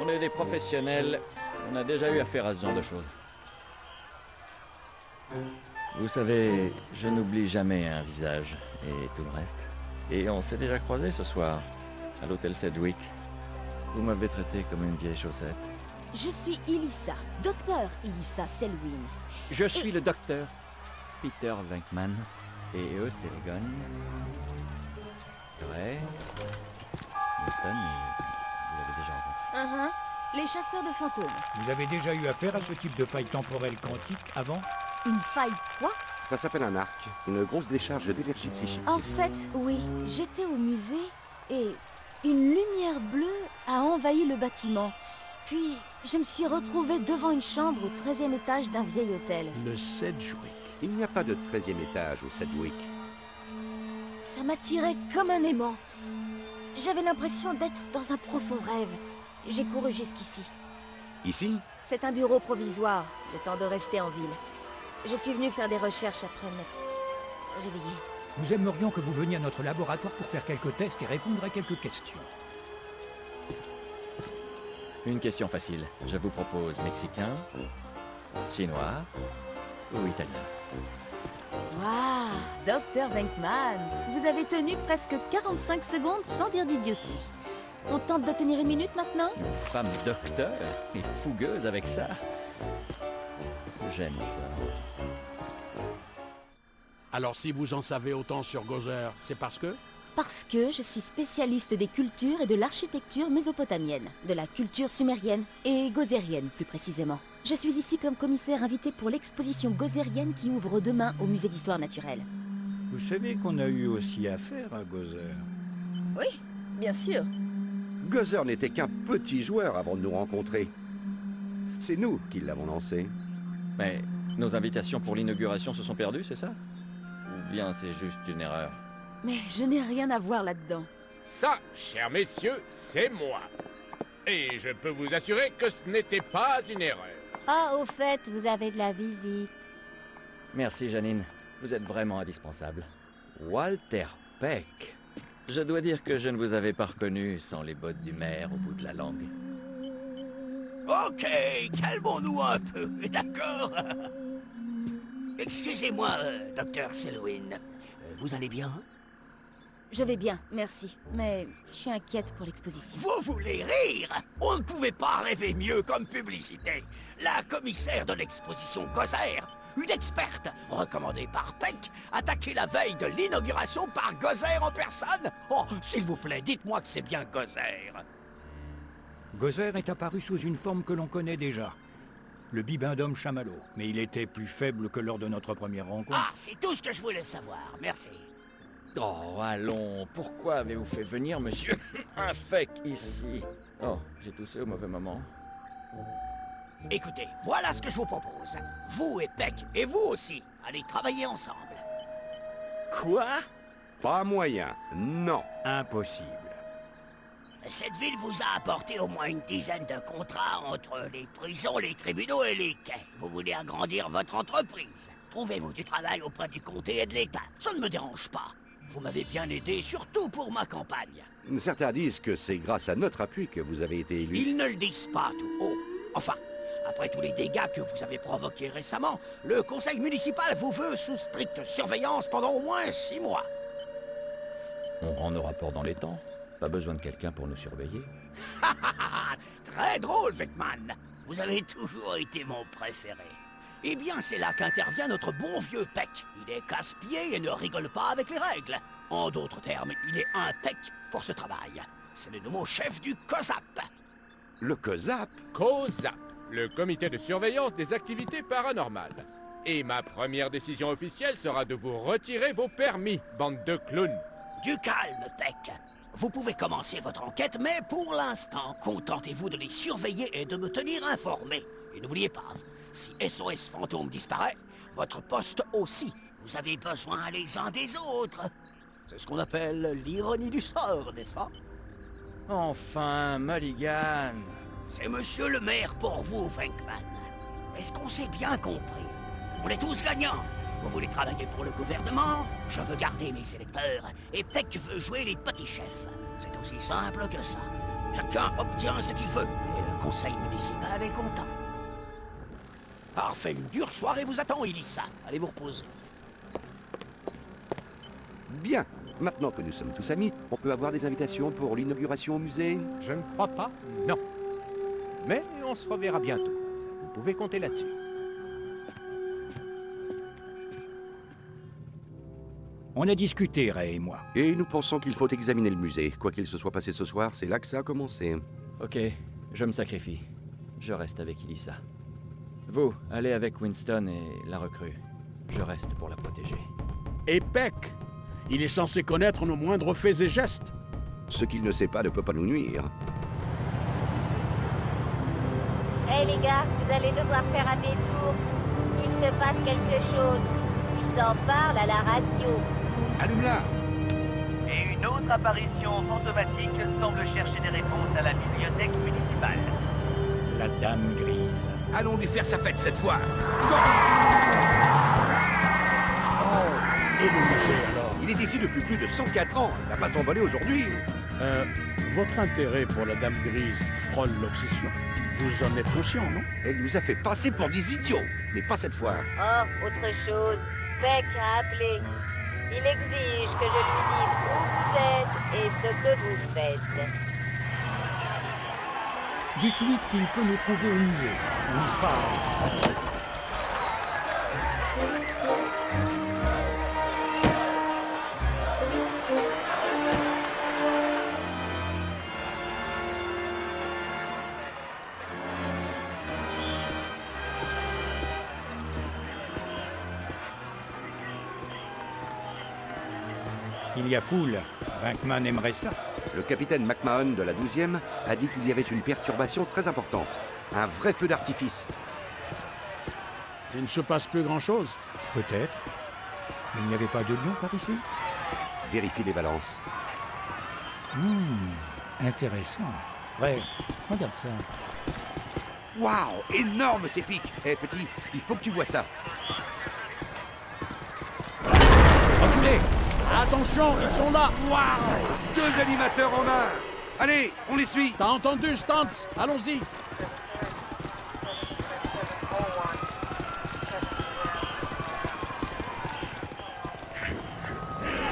On est des professionnels. On a déjà eu affaire à ce genre de choses. Vous savez, je n'oublie jamais un visage et tout le reste. Et on s'est déjà croisés ce soir, à l'hôtel Sedgwick. Vous m'avez traité comme une vieille chaussette. Je suis Elissa, docteur Elissa Selwyn. Je suis le docteur Peter Venkman. Et eux, c'est. Gray. Winston, et vous l'avez déjà rencontré. Uh-huh. Les chasseurs de fantômes. Vous avez déjà eu affaire à ce type de faille temporelle quantique avant? Une faille quoi? Ça s'appelle un arc. Une grosse décharge d'énergie psychique. En fait, oui. J'étais au musée et une lumière bleue a envahi le bâtiment. Puis, je me suis retrouvée devant une chambre au 13e étage d'un vieil hôtel. Le Sedgwick. Il n'y a pas de 13e étage au Sedgwick. Ça m'attirait comme un aimant. J'avais l'impression d'être dans un profond rêve. J'ai couru jusqu'ici. Ici? C'est un bureau provisoire, le temps de rester en ville. Je suis venue faire des recherches après m'être réveillée. Nous aimerions que vous veniez à notre laboratoire pour faire quelques tests et répondre à quelques questions. Une question facile. Je vous propose mexicain, chinois ou italien. Waouh Docteur Venkman Vous avez tenu presque 45 secondes sans dire d'idiotie. On tente de tenir une minute maintenant? Une femme docteur et fougueuse avec ça. J'aime ça. Alors si vous en savez autant sur Gozer, c'est parce que Parce que je suis spécialiste des cultures et de l'architecture mésopotamienne, de la culture sumérienne et gozérienne plus précisément. Je suis ici comme commissaire invité pour l'exposition gozérienne qui ouvre demain au musée d'histoire naturelle. Vous savez qu'on a eu aussi affaire à Gozer. Oui, bien sûr. Gozer n'était qu'un petit joueur avant de nous rencontrer. C'est nous qui l'avons lancé. Mais nos invitations pour l'inauguration se sont perdues, c'est ça? Ou bien c'est juste une erreur? Mais je n'ai rien à voir là-dedans. Ça, chers messieurs, c'est moi. Et je peux vous assurer que ce n'était pas une erreur. Ah, au fait, vous avez de la visite. Merci, Janine. Vous êtes vraiment indispensable. Walter Peck. Je dois dire que je ne vous avais pas reconnu sans les bottes du maire au bout de la langue. Ok, calmons-nous un peu, d'accord Excusez-moi, euh, docteur Selwyn. Euh, vous allez bien? Je vais bien, merci. Mais je suis inquiète pour l'exposition. Vous voulez rire? On ne pouvait pas rêver mieux comme publicité. La commissaire de l'exposition Gozer, une experte recommandée par Peck, attaquée la veille de l'inauguration par Gozer en personne Oh, s'il vous plaît, dites-moi que c'est bien Gozer. Gozer est apparu sous une forme que l'on connaît déjà. Le bibendum chamallow, mais il était plus faible que lors de notre première rencontre. Ah, c'est tout ce que je voulais savoir, merci. Oh, allons, pourquoi avez-vous fait venir monsieur Infect ici? Oh, j'ai toussé au mauvais moment. Écoutez, voilà ce que je vous propose. Vous et Peck, et vous aussi, allez travailler ensemble. Quoi? Pas moyen, non. Impossible. Cette ville vous a apporté au moins une dizaine de contrats entre les prisons, les tribunaux et les quais. Vous voulez agrandir votre entreprise. Trouvez-vous du travail auprès du comté et de l'État? Ça ne me dérange pas. Vous m'avez bien aidé, surtout pour ma campagne. Certains disent que c'est grâce à notre appui que vous avez été élu. Ils ne le disent pas tout haut. Enfin, après tous les dégâts que vous avez provoqués récemment, le conseil municipal vous veut sous stricte surveillance pendant au moins six mois. On rend nos rapports dans les temps. Pas besoin de quelqu'un pour nous surveiller. Très drôle, Vecman. Vous avez toujours été mon préféré. Eh bien, c'est là qu'intervient notre bon vieux Peck. Il est casse-pied et ne rigole pas avec les règles. En d'autres termes, il est un Peck pour ce travail. C'est le nouveau chef du COSAP. Le COSAP? COSAP, le comité de surveillance des activités paranormales. Et ma première décision officielle sera de vous retirer vos permis, bande de clowns. Du calme, Peck. Vous pouvez commencer votre enquête, mais pour l'instant, contentez-vous de les surveiller et de me tenir informé. Et n'oubliez pas, si SOS Fantôme disparaît, votre poste aussi. Vous avez besoin les uns des autres. C'est ce qu'on appelle l'ironie du sort, n'est-ce pas? Enfin, Mulligan C'est monsieur le maire pour vous, Venkman. Est-ce qu'on s'est bien compris? On est tous gagnants. Vous voulez travailler pour le gouvernement? Je veux garder mes électeurs. Et Peck veut jouer les petits chefs. C'est aussi simple que ça. Chacun obtient ce qu'il veut. Et le conseil municipal est content. Parfait, une dure soirée vous attend, Elissa. Allez vous reposer. Bien. Maintenant que nous sommes tous amis, on peut avoir des invitations pour l'inauguration au musée? Je ne crois pas, non. Mais on se reverra bientôt. Vous pouvez compter là-dessus. On a discuté, Ray et moi. Et nous pensons qu'il faut examiner le musée. Quoi qu'il se soit passé ce soir, c'est là que ça a commencé. Ok, je me sacrifie. Je reste avec Elissa. Vous, allez avec Winston et la recrue. Je reste pour la protéger. Et Peck Il est censé connaître nos moindres faits et gestes. Ce qu'il ne sait pas ne peut pas nous nuire. Hé les gars, vous allez devoir faire un détour. Il se passe quelque chose. Ils en parlent à la radio. Allume-la Et une autre apparition fantomatique semble chercher des réponses à la bibliothèque municipale. La dame grise. Allons lui faire sa fête cette fois. Oh, et le musée alors Il est ici depuis plus de 104 ans. Il va pas s'envoler aujourd'hui. Euh, votre intérêt pour la Dame Grise frôle l'obsession. Vous en êtes conscient, non? Elle nous a fait passer pour des idiots. Mais pas cette fois. Oh, autre chose. Beck a appelé. Il exige que je lui dise où vous êtes et ce que vous faites. Dites-lui qu'il peut nous trouver au musée. Il y a foule. Bankman aimerait ça. Le capitaine McMahon de la 12e a dit qu'il y avait une perturbation très importante. Un vrai feu d'artifice. Il ne se passe plus grand-chose. Peut-être. Mais il n'y avait pas de lion par ici Vérifie les balances. Hmm, intéressant. Ray, regarde ça. Waouh Énorme ces pics Eh petit, il faut que tu vois ça. Reculez Attention, ils sont là Waouh Deux animateurs en un Allez, on les suit T'as entendu, Stantz Allons-y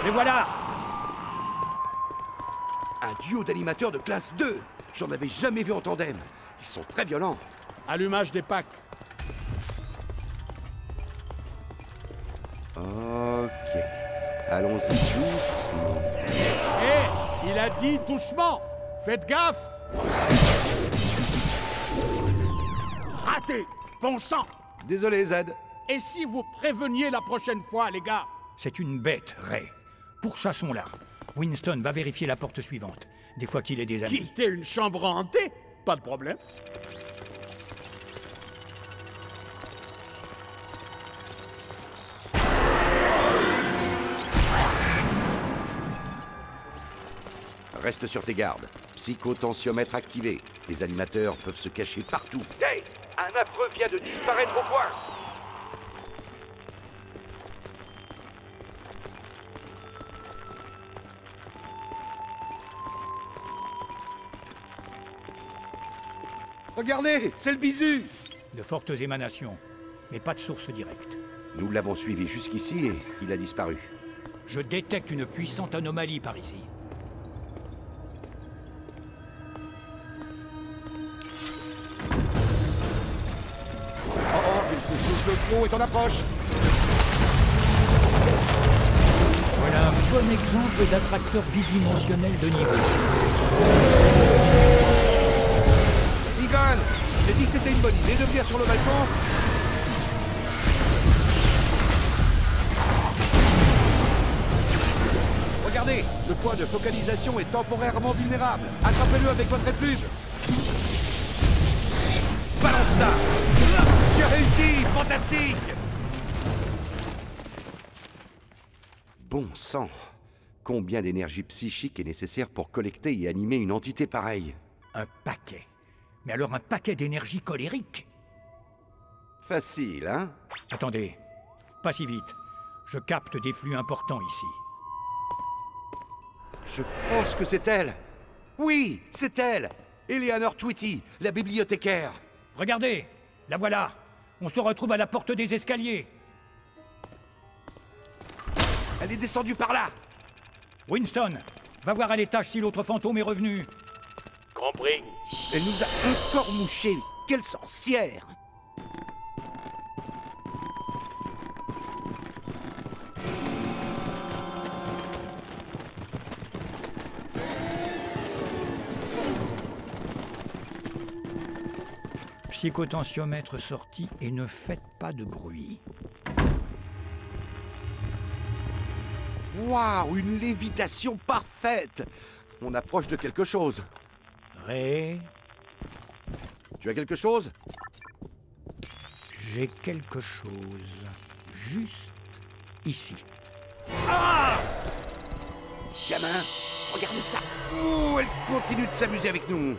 Les voilà Un duo d'animateurs de classe 2 J'en avais jamais vu en tandem. Ils sont très violents. Allumage des packs. Ok. Allons-y doucement. Hé Il a dit doucement Faites gaffe Raté Bon sang Désolé, Z. Et si vous préveniez la prochaine fois, les gars? C'est une bête, Ray. Pourchassons-la. Winston va vérifier la porte suivante. Des fois qu'il est des amis. Quitter une chambre hantée? Pas de problème. Reste sur tes gardes. Psychotentiomètre activé. Les animateurs peuvent se cacher partout. Hey Un affreux vient de disparaître au point Regardez, c'est le bisu De fortes émanations, mais pas de source directe. Nous l'avons suivi jusqu'ici et il a disparu. Je détecte une puissante anomalie par ici. Est en approche Voilà un bon exemple d'attracteur bidimensionnel de niveau 6. Eagle J'ai dit que c'était une bonne idée de venir sur le balcon Regardez, le point de focalisation est temporairement vulnérable. Attrapez-le avec votre effluve. Balance ça réussi Fantastique Bon sang Combien d'énergie psychique est nécessaire pour collecter et animer une entité pareille? Un paquet. Mais alors un paquet d'énergie colérique? Facile, hein? Attendez, pas si vite. Je capte des flux importants ici. Je pense que c'est elle. Oui, c'est elle. Eleanor Tweety, la bibliothécaire. Regardez, la voilà. On se retrouve à la porte des escaliers. Elle est descendue par là. Winston, va voir à l'étage si l'autre fantôme est revenu. Compris. Elle nous a encore mouchés. Quelle sorcière Psychotentiomètre sorti et ne faites pas de bruit. Waouh, une lévitation parfaite On approche de quelque chose. Ray, Tu as quelque chose? J'ai quelque chose. Juste ici. Gamin, regarde ça. Oh, elle continue de s'amuser avec nous.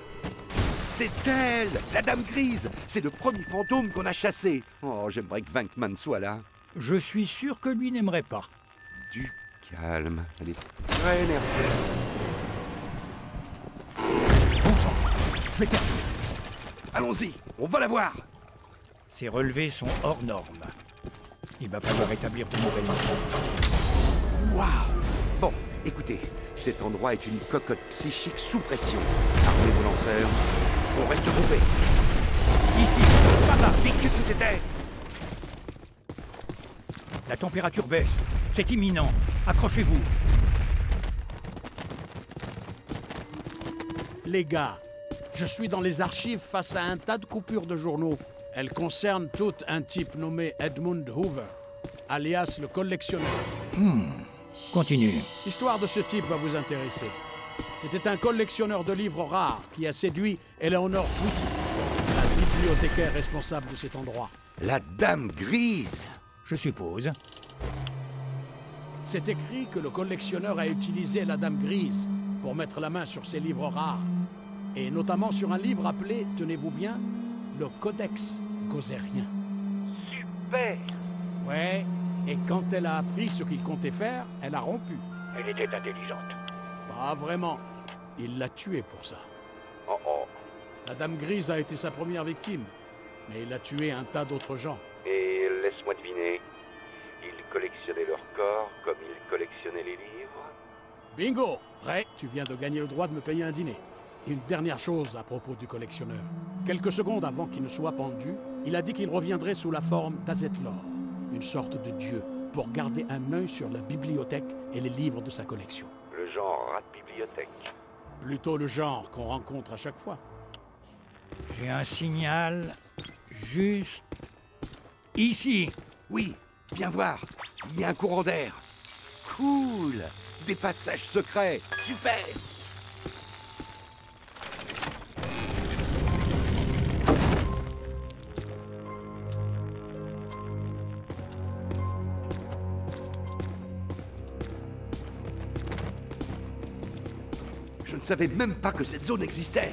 C'est elle, la Dame Grise. C'est le premier fantôme qu'on a chassé. Oh, j'aimerais que Vankman soit là. Je suis sûr que lui n'aimerait pas. Du calme. Elle est très nerveuse. Bon sang, je l'ai perdu. Allons-y, on va la voir. Ces relevés sont hors normes. Il va falloir établir de nouvelles Waouh Bon, écoutez, cet endroit est une cocotte psychique sous pression. Armez vos lanceurs. On reste groupés. Ici, par là, Vite, qu'est-ce que c'était? La température baisse. C'est imminent. Accrochez-vous. Les gars, je suis dans les archives face à un tas de coupures de journaux. Elles concernent toutes un type nommé Edmund Hoover, alias le collectionneur. Continue. L'histoire de ce type va vous intéresser. C'était un collectionneur de livres rares qui a séduit Eleanor Tweety, la bibliothécaire responsable de cet endroit. La Dame Grise Je suppose. C'est écrit que le collectionneur a utilisé la Dame Grise pour mettre la main sur ses livres rares. Et notamment sur un livre appelé, tenez-vous bien, le Codex Gozérien. Super Ouais, et quand elle a appris ce qu'il comptait faire, elle a rompu. Elle était intelligente. Pas vraiment. Il l'a tuée pour ça. Oh oh. La Dame Grise a été sa première victime, mais il a tué un tas d'autres gens. Et laisse-moi deviner, ils collectionnaient leurs corps comme ils collectionnaient les livres Bingo Ray, tu viens de gagner le droit de me payer un dîner. Une dernière chose à propos du collectionneur. Quelques secondes avant qu'il ne soit pendu, il a dit qu'il reviendrait sous la forme d'Azetlor, une sorte de dieu, pour garder un œil sur la bibliothèque et les livres de sa collection. Le genre rat bibliothèque. Plutôt le genre qu'on rencontre à chaque fois. J'ai un signal juste ici. Oui, viens voir. Il y a un courant d'air. Cool Des passages secrets. Super ne savais même pas que cette zone existait.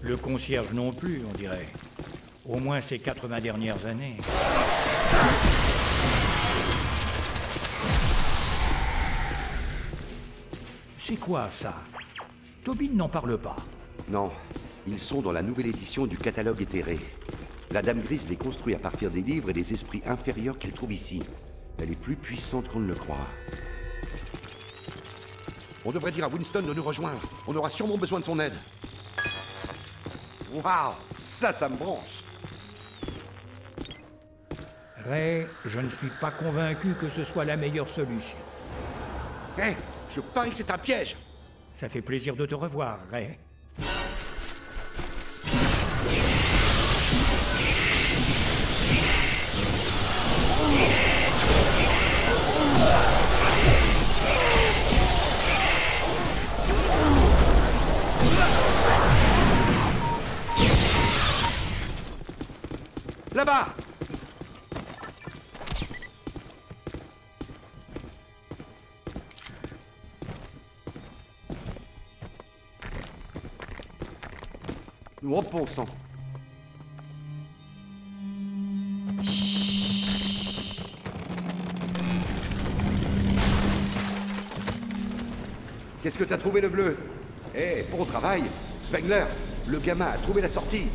Le concierge non plus, on dirait. Au moins ces 80 dernières années. C'est quoi ça? Tobin n'en parle pas. Non, ils sont dans la nouvelle édition du catalogue éthéré. La Dame Grise les construit à partir des livres et des esprits inférieurs qu'elle trouve ici. Elle est plus puissante qu'on ne le croit. On devrait dire à Winston de nous rejoindre. On aura sûrement besoin de son aide. Waouh Ça, ça me branche Ray, je ne suis pas convaincu que ce soit la meilleure solution. Hé Je parie que c'est un piège Ça fait plaisir de te revoir, Ray. Là-bas. Nous repensons. Qu'est-ce que t'as trouvé le bleu? Eh, bon travail Spengler, le gamin a trouvé la sortie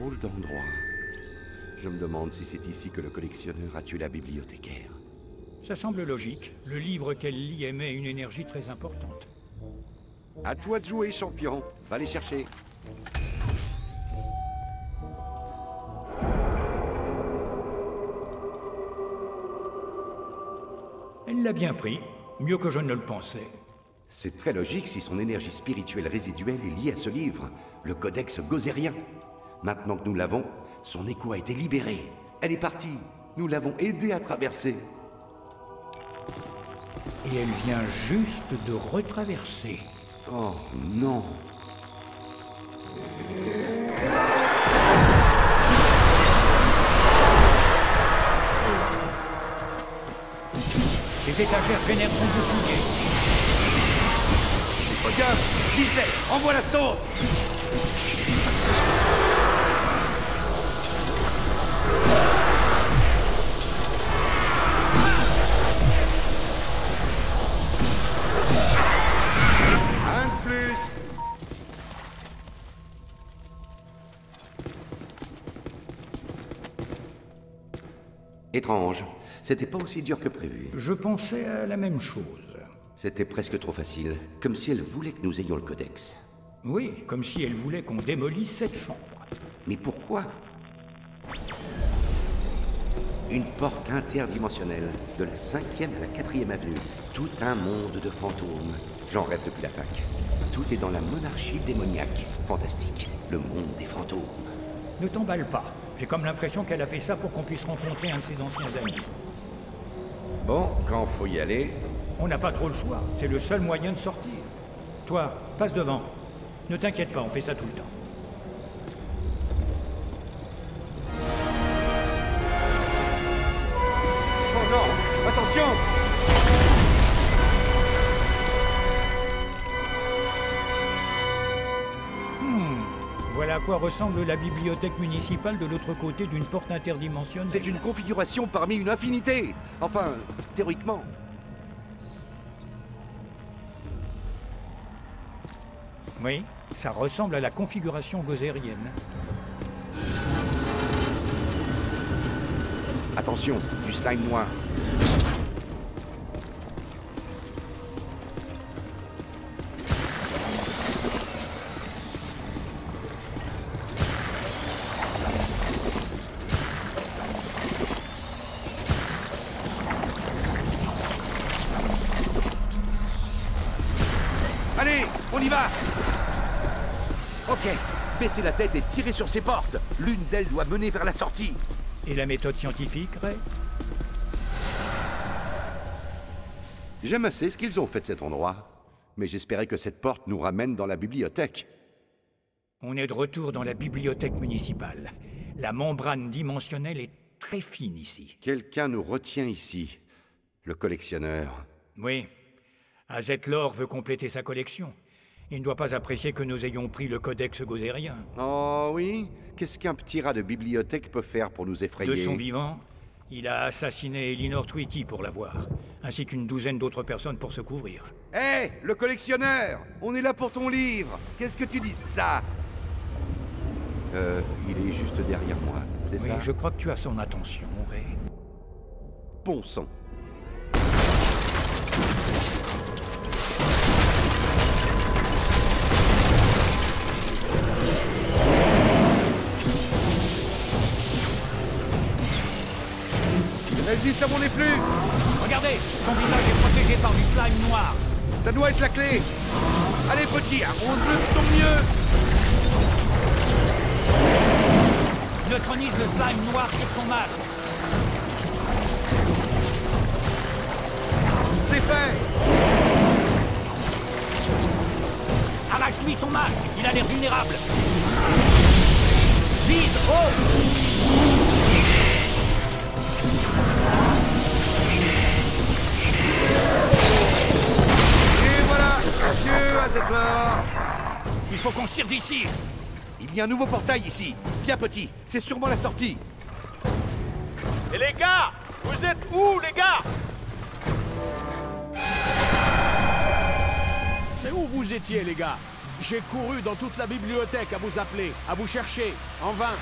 Drôle d'endroit. Je me demande si c'est ici que le collectionneur a tué la bibliothécaire. Ça semble logique. Le livre qu'elle lit émet une énergie très importante. À toi de jouer, champion. Va les chercher. Elle l'a bien pris, mieux que je ne le pensais. C'est très logique si son énergie spirituelle résiduelle est liée à ce livre, le Codex Gozérien. Maintenant que nous l'avons, son écho a été libéré. Elle est partie. Nous l'avons aidée à traverser. Et elle vient juste de retraverser. Oh non. Les étagères génèrent son bouclier. Regarde, Disney, envoie la sauce Étrange. C'était pas aussi dur que prévu. Je pensais à la même chose. C'était presque trop facile. Comme si elle voulait que nous ayons le codex. Oui, comme si elle voulait qu'on démolisse cette chambre. Mais pourquoi? Une porte interdimensionnelle, de la 5e à la 4e avenue. Tout un monde de fantômes. J'en rêve depuis la fac. Tout est dans la monarchie démoniaque. Fantastique. Le monde des fantômes. Ne t'emballe pas. J'ai comme l'impression qu'elle a fait ça pour qu'on puisse rencontrer un de ses anciens amis. Bon, quand faut y aller, On n'a pas trop le choix. C'est le seul moyen de sortir. Toi, passe devant. Ne t'inquiète pas, on fait ça tout le temps. Oh non Attention Voilà à quoi ressemble la bibliothèque municipale de l'autre côté d'une porte interdimensionnelle. C'est une configuration parmi une infinité Enfin, théoriquement. Oui, ça ressemble à la configuration gozérienne. Attention, du slime noir. Tête et tirez sur ces portes. L'une d'elles doit mener vers la sortie. Et la méthode scientifique, Ray J'aime assez ce qu'ils ont fait de cet endroit. Mais j'espérais que cette porte nous ramène dans la bibliothèque. On est de retour dans la bibliothèque municipale. La membrane dimensionnelle est très fine ici. Quelqu'un nous retient ici. Le collectionneur. Oui. Azetlor veut compléter sa collection. Il ne doit pas apprécier que nous ayons pris le codex gozérien. Oh oui? Qu'est-ce qu'un petit rat de bibliothèque peut faire pour nous effrayer? De son vivant, il a assassiné Elinor Tweety pour l'avoir, ainsi qu'une douzaine d'autres personnes pour se couvrir. Hé, le collectionneur On est là pour ton livre Qu'est-ce que tu dis de ça? Euh, il est juste derrière moi, c'est Oui, ça? je crois que tu as son attention, Ray. Bon sang. Résiste à mon efflux Regardez, son visage est protégé par du slime noir. Ça doit être la clé Allez petit, arrose-le de ton mieux Neutronise le slime noir sur son masque. C'est fait Arrache-lui son masque, il a l'air vulnérable. Vise, oh Il faut qu'on se tire d'ici. Il y a un nouveau portail ici. Viens petit, c'est sûrement la sortie. Et les gars Vous êtes où, les gars? Mais où vous étiez, les gars? J'ai couru dans toute la bibliothèque à vous appeler, à vous chercher, en vain.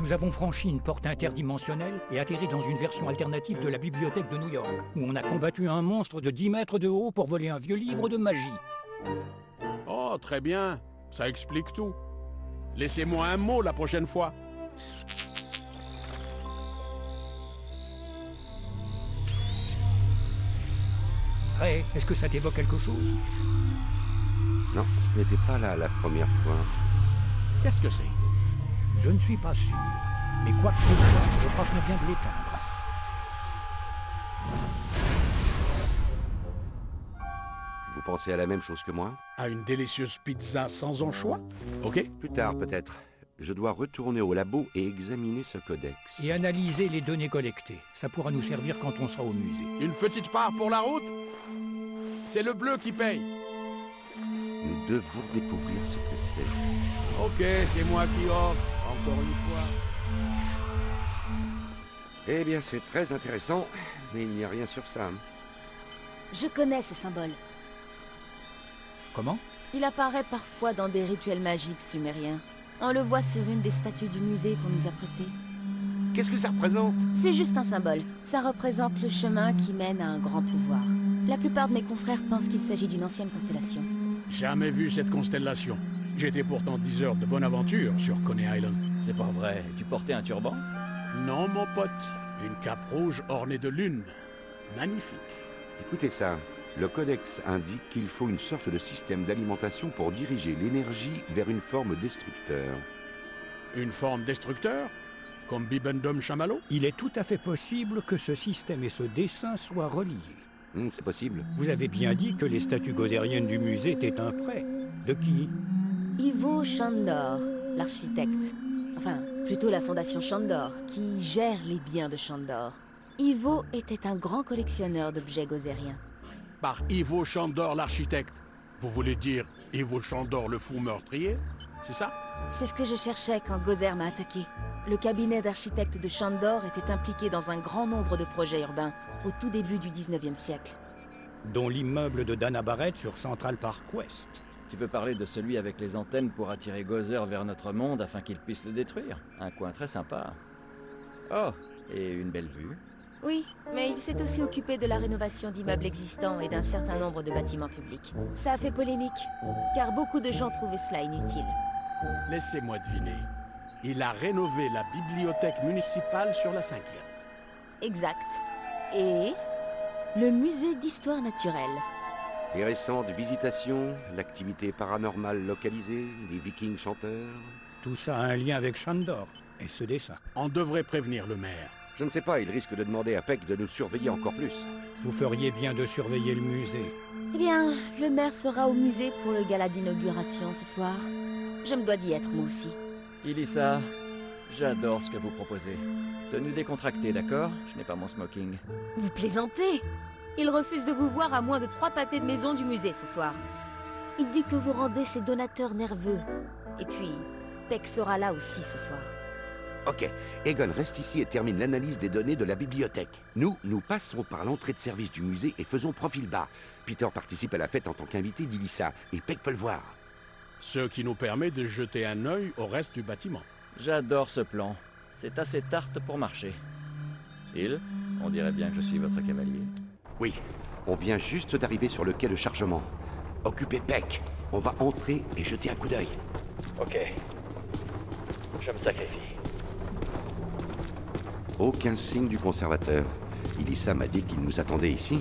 Nous avons franchi une porte interdimensionnelle et atterri dans une version alternative de la bibliothèque de New York, où on a combattu un monstre de 10 mètres de haut pour voler un vieux livre de magie. Oh, très bien. Ça explique tout. Laissez-moi un mot la prochaine fois. Ray, est-ce que ça t'évoque quelque chose? Non, ce n'était pas là la première fois. Qu'est-ce que c'est? Je ne suis pas sûr. Mais quoi que ce soit, je crois qu'on vient de l'éteindre. Vous pensez à la même chose que moi À une délicieuse pizza sans anchois Ok Plus tard, peut-être. Je dois retourner au labo et examiner ce codex. Et analyser les données collectées. Ça pourra nous servir quand on sera au musée. Une petite part pour la route? C'est le bleu qui paye. Nous devons découvrir ce que c'est. Ok, c'est moi qui offre, encore une fois. Eh bien, c'est très intéressant, mais il n'y a rien sur ça. Je connais ce symbole. Comment? Il apparaît parfois dans des rituels magiques sumériens. On le voit sur une des statues du musée qu'on nous a prêté. Qu'est-ce que ça représente? C'est juste un symbole. Ça représente le chemin qui mène à un grand pouvoir. La plupart de mes confrères pensent qu'il s'agit d'une ancienne constellation. Jamais vu cette constellation. J'étais pourtant 10 heures de bonne aventure sur Coney Island. C'est pas vrai. Tu portais un turban? Non, mon pote. Une cape rouge ornée de lune. Magnifique. Écoutez ça. Le codex indique qu'il faut une sorte de système d'alimentation pour diriger l'énergie vers une forme destructeur. Une forme destructeur? Comme Bibendum Chamallow? Il est tout à fait possible que ce système et ce dessin soient reliés. Hmm, c'est possible. Vous avez bien dit que les statues gozériennes du musée étaient un prêt. De qui? Ivo Chandor, l'architecte. Enfin, plutôt la fondation Chandor, qui gère les biens de Chandor. Ivo était un grand collectionneur d'objets gozériens. Par Ivo Chandor, l'architecte. Vous voulez dire Ivo Chandor, le fou meurtrier C'est ça? C'est ce que je cherchais quand Gozer m'a attaqué. Le cabinet d'architectes de Chandor était impliqué dans un grand nombre de projets urbains, au tout début du 19e siècle. Dont l'immeuble de Dana Barrett sur Central Park West. Tu veux parler de celui avec les antennes pour attirer Gozer vers notre monde afin qu'il puisse le détruire Un coin très sympa. Oh, et une belle vue. Oui, mais il s'est aussi occupé de la rénovation d'immeubles existants et d'un certain nombre de bâtiments publics. Ça a fait polémique, car beaucoup de gens trouvaient cela inutile. Laissez-moi deviner. Il a rénové la bibliothèque municipale sur la cinquième. Exact. Et le musée d'histoire naturelle. Les récentes visitations, l'activité paranormale localisée, les vikings chanteurs... Tout ça a un lien avec Chandor et ce dessin. On devrait prévenir le maire. Je ne sais pas, il risque de demander à Peck de nous surveiller encore plus. Vous feriez bien de surveiller le musée. Eh bien, le maire sera au musée pour le gala d'inauguration ce soir. Je me dois d'y être moi aussi. Ilissa, j'adore ce que vous proposez. Tenue décontractée, d'accord? Je n'ai pas mon smoking. Vous plaisantez? Il refuse de vous voir à moins de trois pâtés de maison du musée ce soir. Il dit que vous rendez ses donateurs nerveux. Et puis, Peck sera là aussi ce soir. Ok, Egon reste ici et termine l'analyse des données de la bibliothèque. Nous, nous passons par l'entrée de service du musée et faisons profil bas. Peter participe à la fête en tant qu'invité d'Ilissa, et Peck peut le voir. Ce qui nous permet de jeter un œil au reste du bâtiment. J'adore ce plan. C'est assez tarte pour marcher. Il On dirait bien que je suis votre cavalier. Oui, on vient juste d'arriver sur le quai de chargement. Occupez Peck. On va entrer et jeter un coup d'œil. Ok. Je me sacrifie. Aucun signe du conservateur. Ilissa m'a dit qu'il nous attendait ici.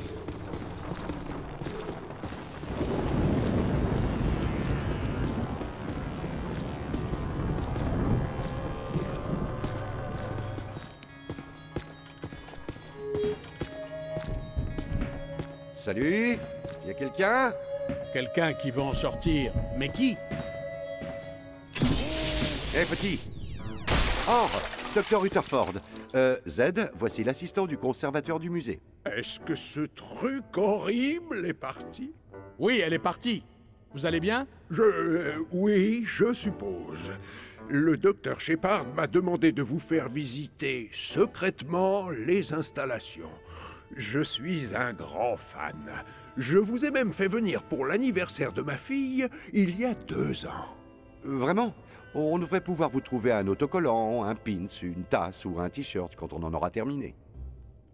Salut Y a quelqu'un? Quelqu'un qui veut en sortir. Mais qui? Hé petit Oh Docteur Rutherford. Euh, Z, voici l'assistant du conservateur du musée. Est-ce que ce truc horrible est parti? Oui, elle est partie. Vous allez bien? Je... euh, oui, je suppose. Le docteur Shepard m'a demandé de vous faire visiter secrètement les installations. Je suis un grand fan. Je vous ai même fait venir pour l'anniversaire de ma fille il y a deux ans. Vraiment? On devrait pouvoir vous trouver un autocollant, un pins, une tasse ou un t-shirt quand on en aura terminé.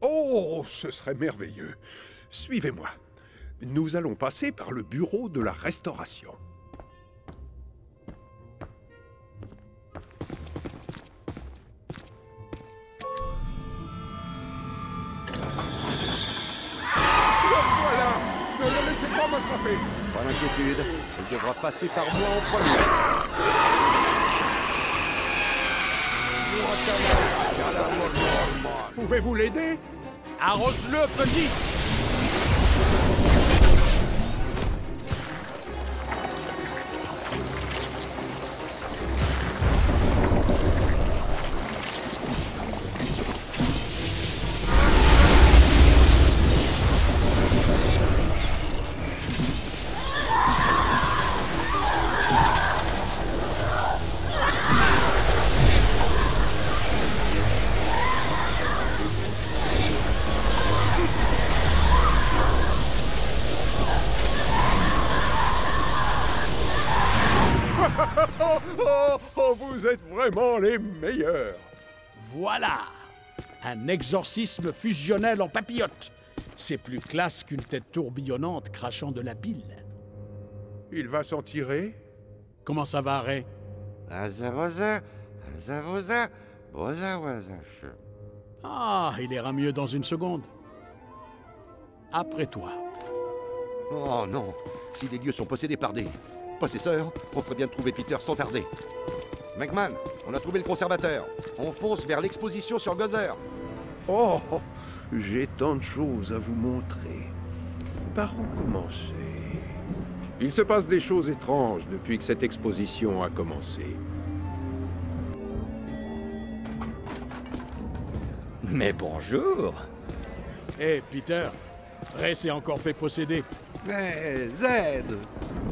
Oh, ce serait merveilleux. Suivez-moi. Nous allons passer par le bureau de la restauration. Pas elle devra passer par moi en premier. Pouvez-vous l'aider? Arrose-le, petit Voilà Un exorcisme fusionnel en papillote C'est plus classe qu'une tête tourbillonnante crachant de la bile. Il va s'en tirer? Comment ça va, Ray? Ah, il ira mieux dans une seconde. Après toi. Oh non, si les lieux sont possédés par des possesseurs, on ferait bien de trouver Peter sans tarder. McMahon, on a trouvé le conservateur. On fonce vers l'exposition sur Gozer. Oh, j'ai tant de choses à vous montrer. Par où commencer? Il se passe des choses étranges depuis que cette exposition a commencé. Mais bonjour Hé, Peter, Ray s'est encore fait posséder. Mais Zed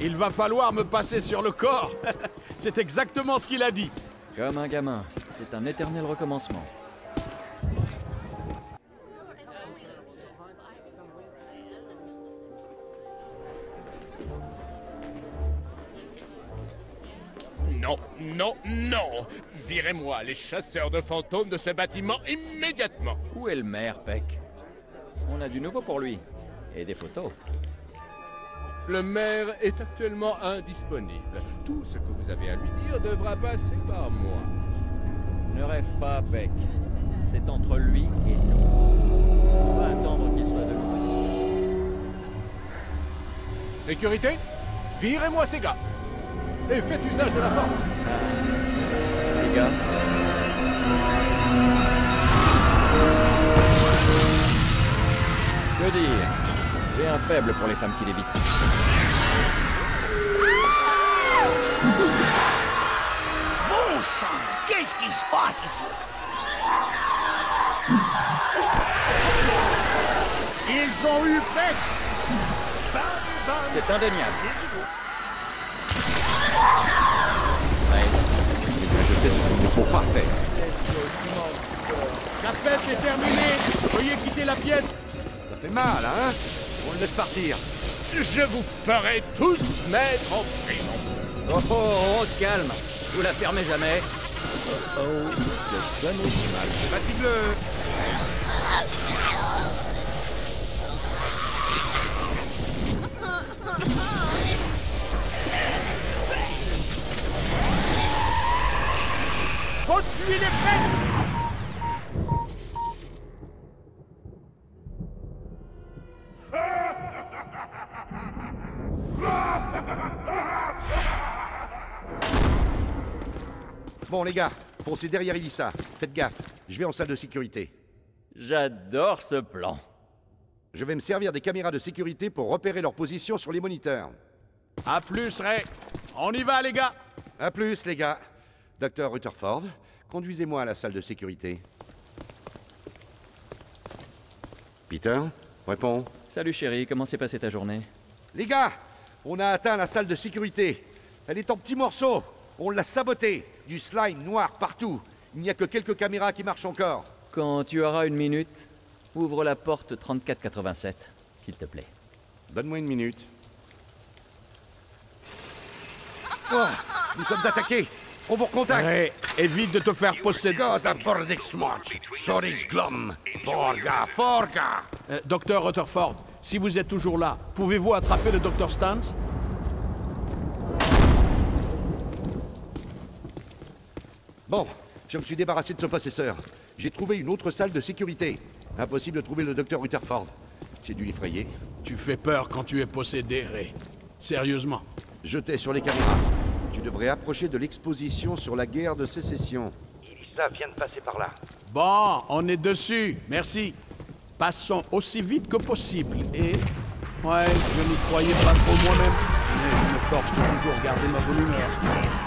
Il va falloir me passer sur le corps C'est exactement ce qu'il a dit Comme un gamin, c'est un éternel recommencement. Non, non, non Virez-moi les chasseurs de fantômes de ce bâtiment immédiatement Où est le maire, Peck? On a du nouveau pour lui. Et des photos. Le maire est actuellement indisponible. Tout ce que vous avez à lui dire devra passer par moi. Ne rêve pas, Peck. C'est entre lui et nous. On va attendre qu'il soit de nouveau. Sécurité Virez-moi ces gars Et faites usage de la force Les gars. Que dire? J'ai un faible pour les femmes qui l'évitent. Bon sang Qu'est-ce qui se passe ici? Ils ont eu Peck C'est indéniable. Je sais ce qu'il ne faut pas faire. La fête est terminée. Veuillez quitter la pièce. Ça fait mal, hein? On le laisse partir. Je vous ferai tous mettre en prison Oh, oh, oh, on se calme. Vous la fermez jamais. Oh, oh, le sonne aussi mal. Fatigue-le Haute-lui les fesses Bon, les gars, foncez derrière Elissa. Faites gaffe, je vais en salle de sécurité. J'adore ce plan. Je vais me servir des caméras de sécurité pour repérer leur position sur les moniteurs. A plus, Ray On y va, les gars A plus, les gars. Docteur Rutherford, conduisez-moi à la salle de sécurité. Peter, réponds. Salut chérie, comment s'est passée ta journée? Les gars, on a atteint la salle de sécurité. Elle est en petits morceaux. On l'a sabotée. Du slime noir partout. Il n'y a que quelques caméras qui marchent encore. Quand tu auras une minute, ouvre la porte 3487, s'il te plaît. Donne-moi une minute. Oh, nous sommes attaqués. On vous recontacte. Évite de te faire posséder. Glom, Forga, Forga. Euh, Docteur Rutherford, si vous êtes toujours là, pouvez-vous attraper le Docteur Stans? Bon, je me suis débarrassé de ce possesseur. J'ai trouvé une autre salle de sécurité. Impossible de trouver le docteur Rutherford. J'ai dû l'effrayer. Tu fais peur quand tu es possédé, Ray. Sérieusement. Jeté sur les caméras. Tu devrais approcher de l'exposition sur la guerre de sécession. Elissa vient de passer par là. Bon, on est dessus. Merci. Passons aussi vite que possible. Et... Ouais, je n'y croyais pas trop moi-même. Mais je me force de toujours garder ma bonne humeur.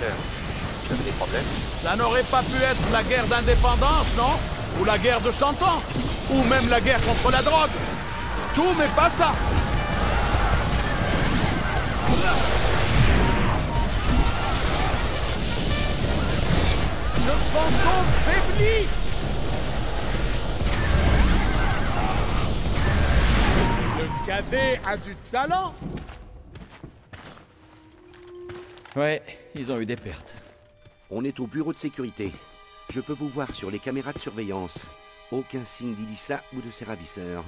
Vous avez des problèmes. Ça n'aurait pas pu être la guerre d'indépendance, non? Ou la guerre de cent ans? Ou même la guerre contre la drogue? Tout mais pas ça. Le fantôme faiblit! Le cadet a du talent. Ouais, ils ont eu des pertes. On est au bureau de sécurité. Je peux vous voir sur les caméras de surveillance. Aucun signe d'Ilissa ou de ses ravisseurs.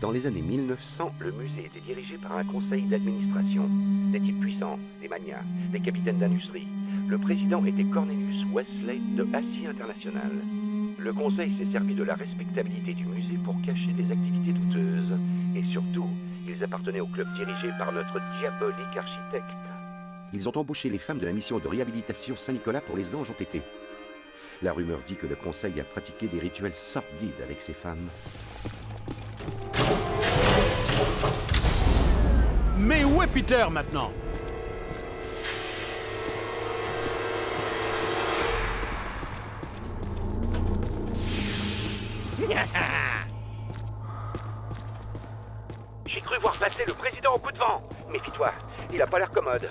Dans les années 1900, le musée était dirigé par un conseil d'administration. Des types puissants, des manias, des capitaines d'industrie. Le président était Cornelius Wesley de Acier International. Le conseil s'est servi de la respectabilité du musée pour cacher des activités douteuses. Et surtout, ils appartenaient au club dirigé par notre diabolique architecte. Ils ont embauché les femmes de la mission de réhabilitation Saint-Nicolas pour les anges entêtés. La rumeur dit que le conseil a pratiqué des rituels sordides avec ces femmes. Mais où est Peter maintenant? J'ai cru voir passer le président au coup de vent. Méfie-toi, il a pas l'air commode.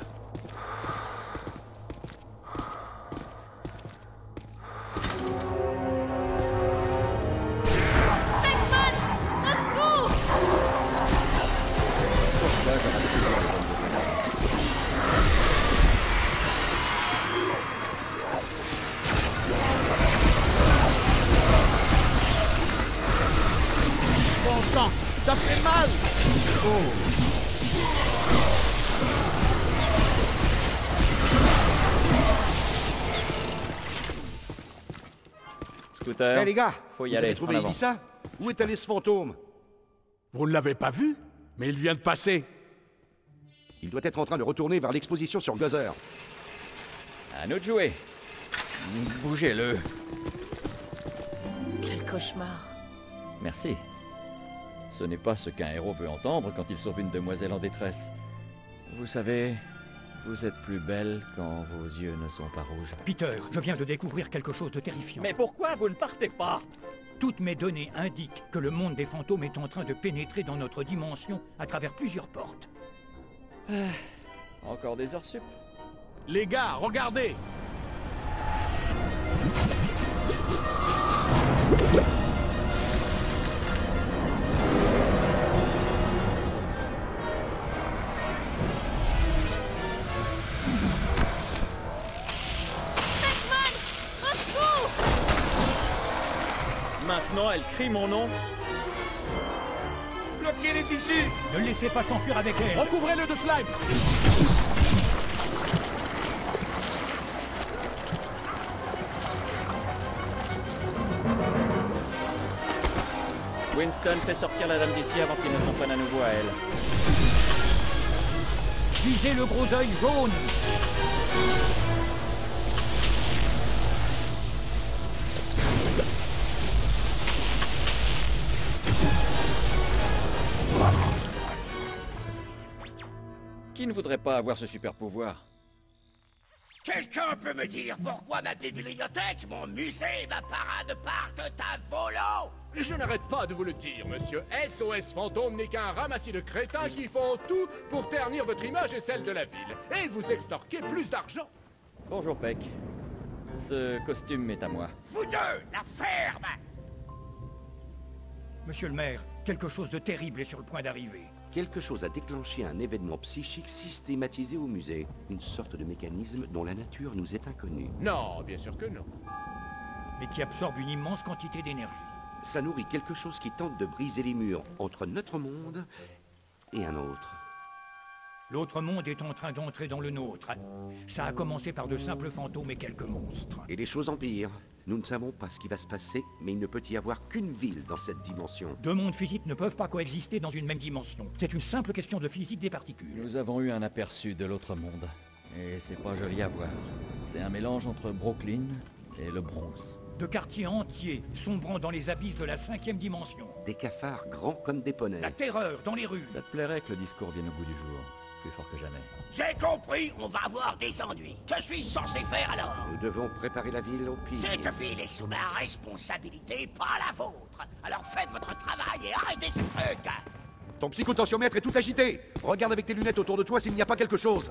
Scooter. Eh les gars, faut y vous aller. avez trouvé. Elissa Où est allé ce fantôme Vous ne l'avez pas vu Mais il vient de passer. Il doit être en train de retourner vers l'exposition sur Gozer. À nous de jouer. Bougez-le. Quel cauchemar. Merci. Ce n'est pas ce qu'un héros veut entendre quand il sauve une demoiselle en détresse. Vous savez, vous êtes plus belle quand vos yeux ne sont pas rouges. Peter, je viens de découvrir quelque chose de terrifiant. Mais pourquoi vous ne partez pas? Toutes mes données indiquent que le monde des fantômes est en train de pénétrer dans notre dimension à travers plusieurs portes. Encore des heures sup Les gars, regardez Elle crie mon nom. Bloquez les issues Ne laissez pas s'enfuir avec elle Recouvrez-le de slime Winston fait sortir la dame d'ici avant qu'il ne s'en prenne à nouveau à elle. Visez le gros œil jaune Qui ne voudrait pas avoir ce super pouvoir Quelqu'un peut me dire pourquoi ma bibliothèque, mon musée, ma parade partent à volo Je n'arrête pas de vous le dire, monsieur. SOS Fantôme n'est qu'un ramassis de crétins qui font tout pour ternir votre image et celle de la ville. Et vous extorquer plus d'argent. Bonjour, Peck. Ce costume est à moi. Vous deux, la ferme Monsieur le maire, quelque chose de terrible est sur le point d'arriver. Quelque chose a déclenché un événement psychique systématisé au musée. Une sorte de mécanisme dont la nature nous est inconnue. Non, bien sûr que non. Mais qui absorbe une immense quantité d'énergie. Ça nourrit quelque chose qui tente de briser les murs entre notre monde et un autre. L'autre monde est en train d'entrer dans le nôtre. Ça a commencé par de simples fantômes et quelques monstres. Et les choses empirent. Nous ne savons pas ce qui va se passer, mais il ne peut y avoir qu'une ville dans cette dimension. Deux mondes physiques ne peuvent pas coexister dans une même dimension. C'est une simple question de physique des particules. Nous avons eu un aperçu de l'autre monde. Et c'est pas joli à voir. C'est un mélange entre Brooklyn et le Bronx. De quartiers entiers sombrant dans les abysses de la cinquième dimension. Des cafards grands comme des poneys. La terreur dans les rues. Ça te plairait que le discours vienne au bout du jour. Plus fort que jamais. J'ai compris, on va avoir des ennuis. Que suis-je censé faire alors Nous devons préparer la ville au pire. Cette ville est sous ma responsabilité, pas la vôtre. Alors faites votre travail et arrêtez ce truc Ton psychotentiomètre est tout agité. Regarde avec tes lunettes autour de toi s'il n'y a pas quelque chose.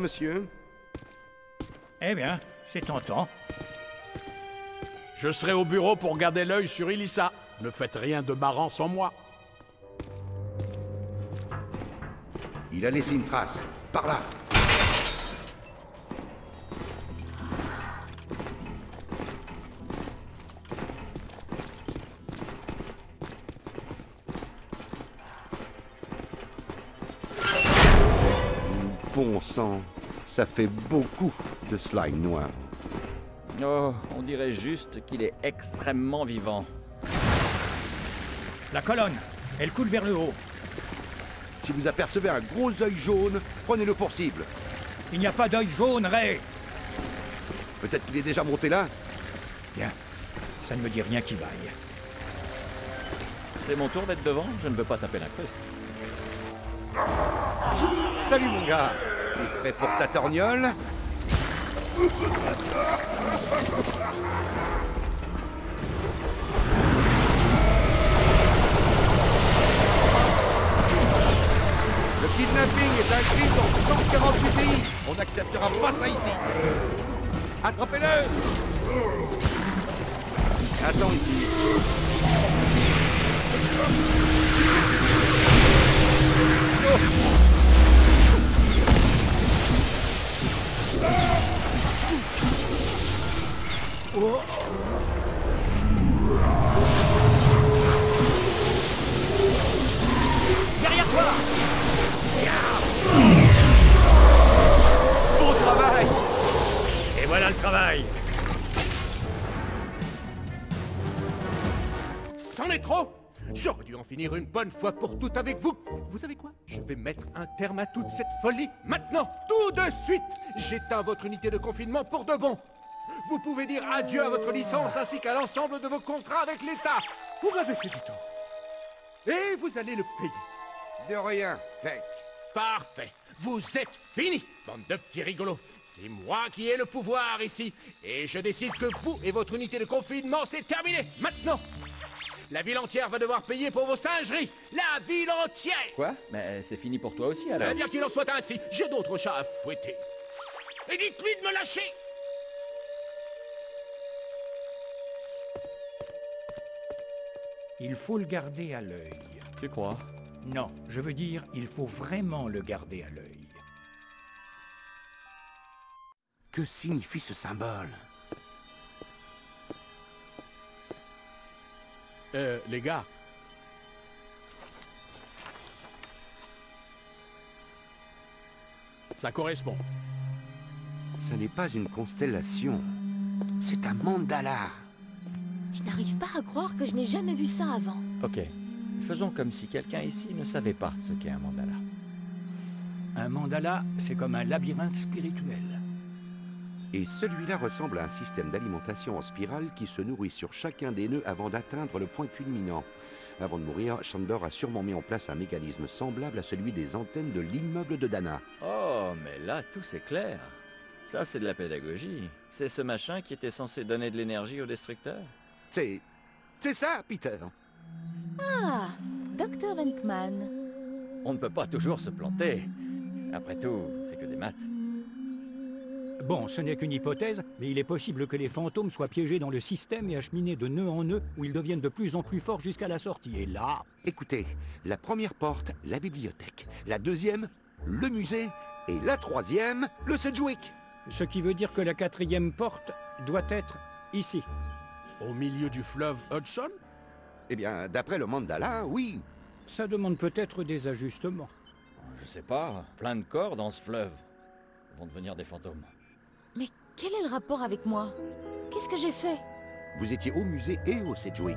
Monsieur Eh bien, c'est tentant. Je serai au bureau pour garder l'œil sur Elissa. Ne faites rien de marrant sans moi. Il a laissé une trace. Par là. Bon sang, ça fait beaucoup de slime noir. Oh, on dirait juste qu'il est extrêmement vivant. La colonne, elle coule vers le haut. Si vous apercevez un gros œil jaune, prenez-le pour cible. Il n'y a pas d'œil jaune, Ray Peut-être qu'il est déjà monté là Bien, ça ne me dit rien qui vaille. C'est mon tour d'être devant, je ne veux pas taper l'incruste. Salut mon gars T'es prêt pour ta torgnole. Le kidnapping est crime dans 148 pays. On n'acceptera pas ça ici. Attrapez-le. Attends ici. Derrière toi. Bon travail. Et voilà le travail. C'en est trop en finir une bonne fois pour toutes avec vous. Vous savez quoi? Je vais mettre un terme à toute cette folie. Maintenant, tout de suite J'éteins votre unité de confinement pour de bon. Vous pouvez dire adieu à votre licence ainsi qu'à l'ensemble de vos contrats avec l'État. Vous m'avez fait du temps. Et vous allez le payer. De rien, Peck. Parfait. Vous êtes finis, bande de petits rigolos. C'est moi qui ai le pouvoir ici. Et je décide que vous et votre unité de confinement, c'est terminé. Maintenant, la ville entière va devoir payer pour vos singeries. La ville entière Quoi Mais c'est fini pour toi aussi alors Eh bien qu'il en soit ainsi, j'ai d'autres chats à fouetter. Et dites-lui de me lâcher Il faut le garder à l'œil. Tu crois? Non, je veux dire, il faut vraiment le garder à l'œil. Que signifie ce symbole? Euh, les gars. Ça correspond. Ce n'est pas une constellation. C'est un mandala. Je n'arrive pas à croire que je n'ai jamais vu ça avant. Ok, faisons comme si quelqu'un ici ne savait pas ce qu'est un mandala. Un mandala, c'est comme un labyrinthe spirituel. Et celui-là ressemble à un système d'alimentation en spirale qui se nourrit sur chacun des nœuds avant d'atteindre le point culminant. Avant de mourir, Chandler a sûrement mis en place un mécanisme semblable à celui des antennes de l'immeuble de Dana. Oh, mais là, tout c'est clair. Ça, c'est de la pédagogie. C'est ce machin qui était censé donner de l'énergie au destructeur C'est... c'est ça, Peter Ah, Dr. Venkman. On ne peut pas toujours se planter. Après tout, c'est que des maths. Bon, ce n'est qu'une hypothèse, mais il est possible que les fantômes soient piégés dans le système et acheminés de nœud en nœud, où ils deviennent de plus en plus forts jusqu'à la sortie. Et là... Écoutez, la première porte, la bibliothèque. La deuxième, le musée. Et la troisième, le Sedgwick. Ce qui veut dire que la quatrième porte doit être ici. Au milieu du fleuve Hudson? Eh bien, d'après le mandala, oui. Ça demande peut-être des ajustements. Je sais pas, plein de corps dans ce fleuve. Vont devenir des fantômes. Quel est le rapport avec moi? Qu'est-ce que j'ai fait? Vous étiez au musée et au Sedgwick.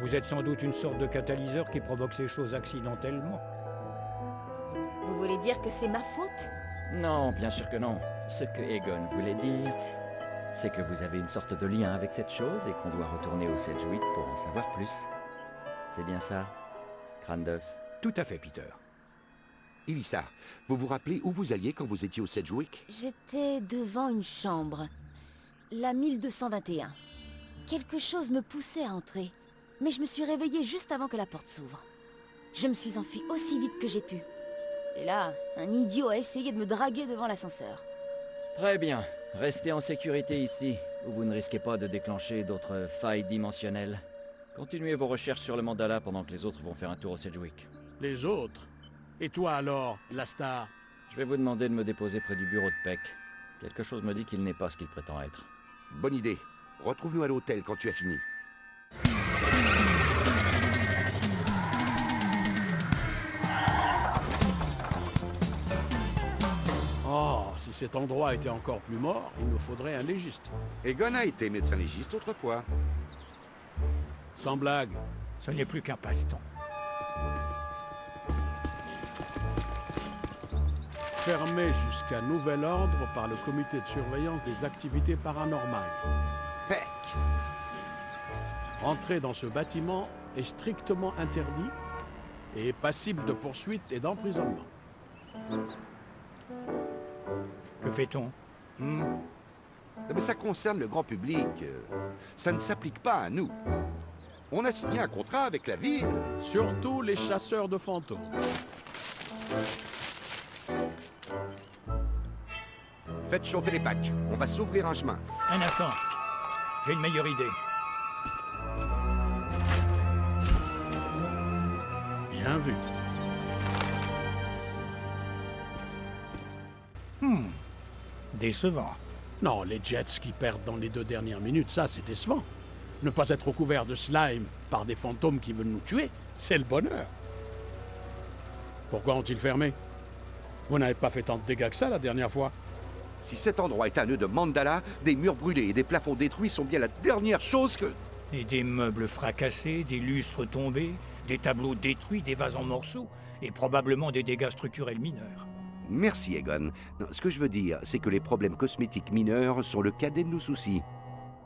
Vous êtes sans doute une sorte de catalyseur qui provoque ces choses accidentellement. Vous voulez dire que c'est ma faute? Non, bien sûr que non. Ce que Egon voulait dire, c'est que vous avez une sorte de lien avec cette chose et qu'on doit retourner au Sedgwick pour en savoir plus. C'est bien ça, crâne d'œuf Tout à fait, Peter. Elissa, vous vous rappelez où vous alliez quand vous étiez au Sedgwick? J'étais devant une chambre. La 1221. Quelque chose me poussait à entrer. Mais je me suis réveillée juste avant que la porte s'ouvre. Je me suis enfuie aussi vite que j'ai pu. Et là, un idiot a essayé de me draguer devant l'ascenseur. Très bien. Restez en sécurité ici, où vous ne risquez pas de déclencher d'autres failles dimensionnelles. Continuez vos recherches sur le mandala pendant que les autres vont faire un tour au Sedgwick. Les autres? Et toi alors, la star? Je vais vous demander de me déposer près du bureau de Peck. Quelque chose me dit qu'il n'est pas ce qu'il prétend être. Bonne idée. Retrouve-nous à l'hôtel quand tu as fini. Oh, si cet endroit était encore plus mort, il nous faudrait un légiste. Egon a été médecin légiste autrefois. Sans blague. Ce n'est plus qu'un passe-temps. Fermé jusqu'à nouvel ordre par le comité de surveillance des activités paranormales. Peck Entrer dans ce bâtiment est strictement interdit et est passible de poursuites et d'emprisonnement. Que fait-on? Hmm? Mais ça concerne le grand public. Ça ne s'applique pas à nous. On a signé un contrat avec la ville. Surtout les chasseurs de fantômes. Faites chauffer les packs. On va s'ouvrir un chemin. Un instant. J'ai une meilleure idée. Bien vu. Hmm. Décevant. Non, les Jets qui perdent dans les deux dernières minutes, ça c'est décevant. Ne pas être recouvert de slime par des fantômes qui veulent nous tuer, c'est le bonheur. Pourquoi ont-ils fermé? Vous n'avez pas fait tant de dégâts que ça la dernière fois Si cet endroit est un nœud de mandala, des murs brûlés et des plafonds détruits sont bien la dernière chose que... Et des meubles fracassés, des lustres tombés, des tableaux détruits, des vases en morceaux, et probablement des dégâts structurels mineurs. Merci, Egon. Non, ce que je veux dire, c'est que les problèmes cosmétiques mineurs sont le cadet de nos soucis.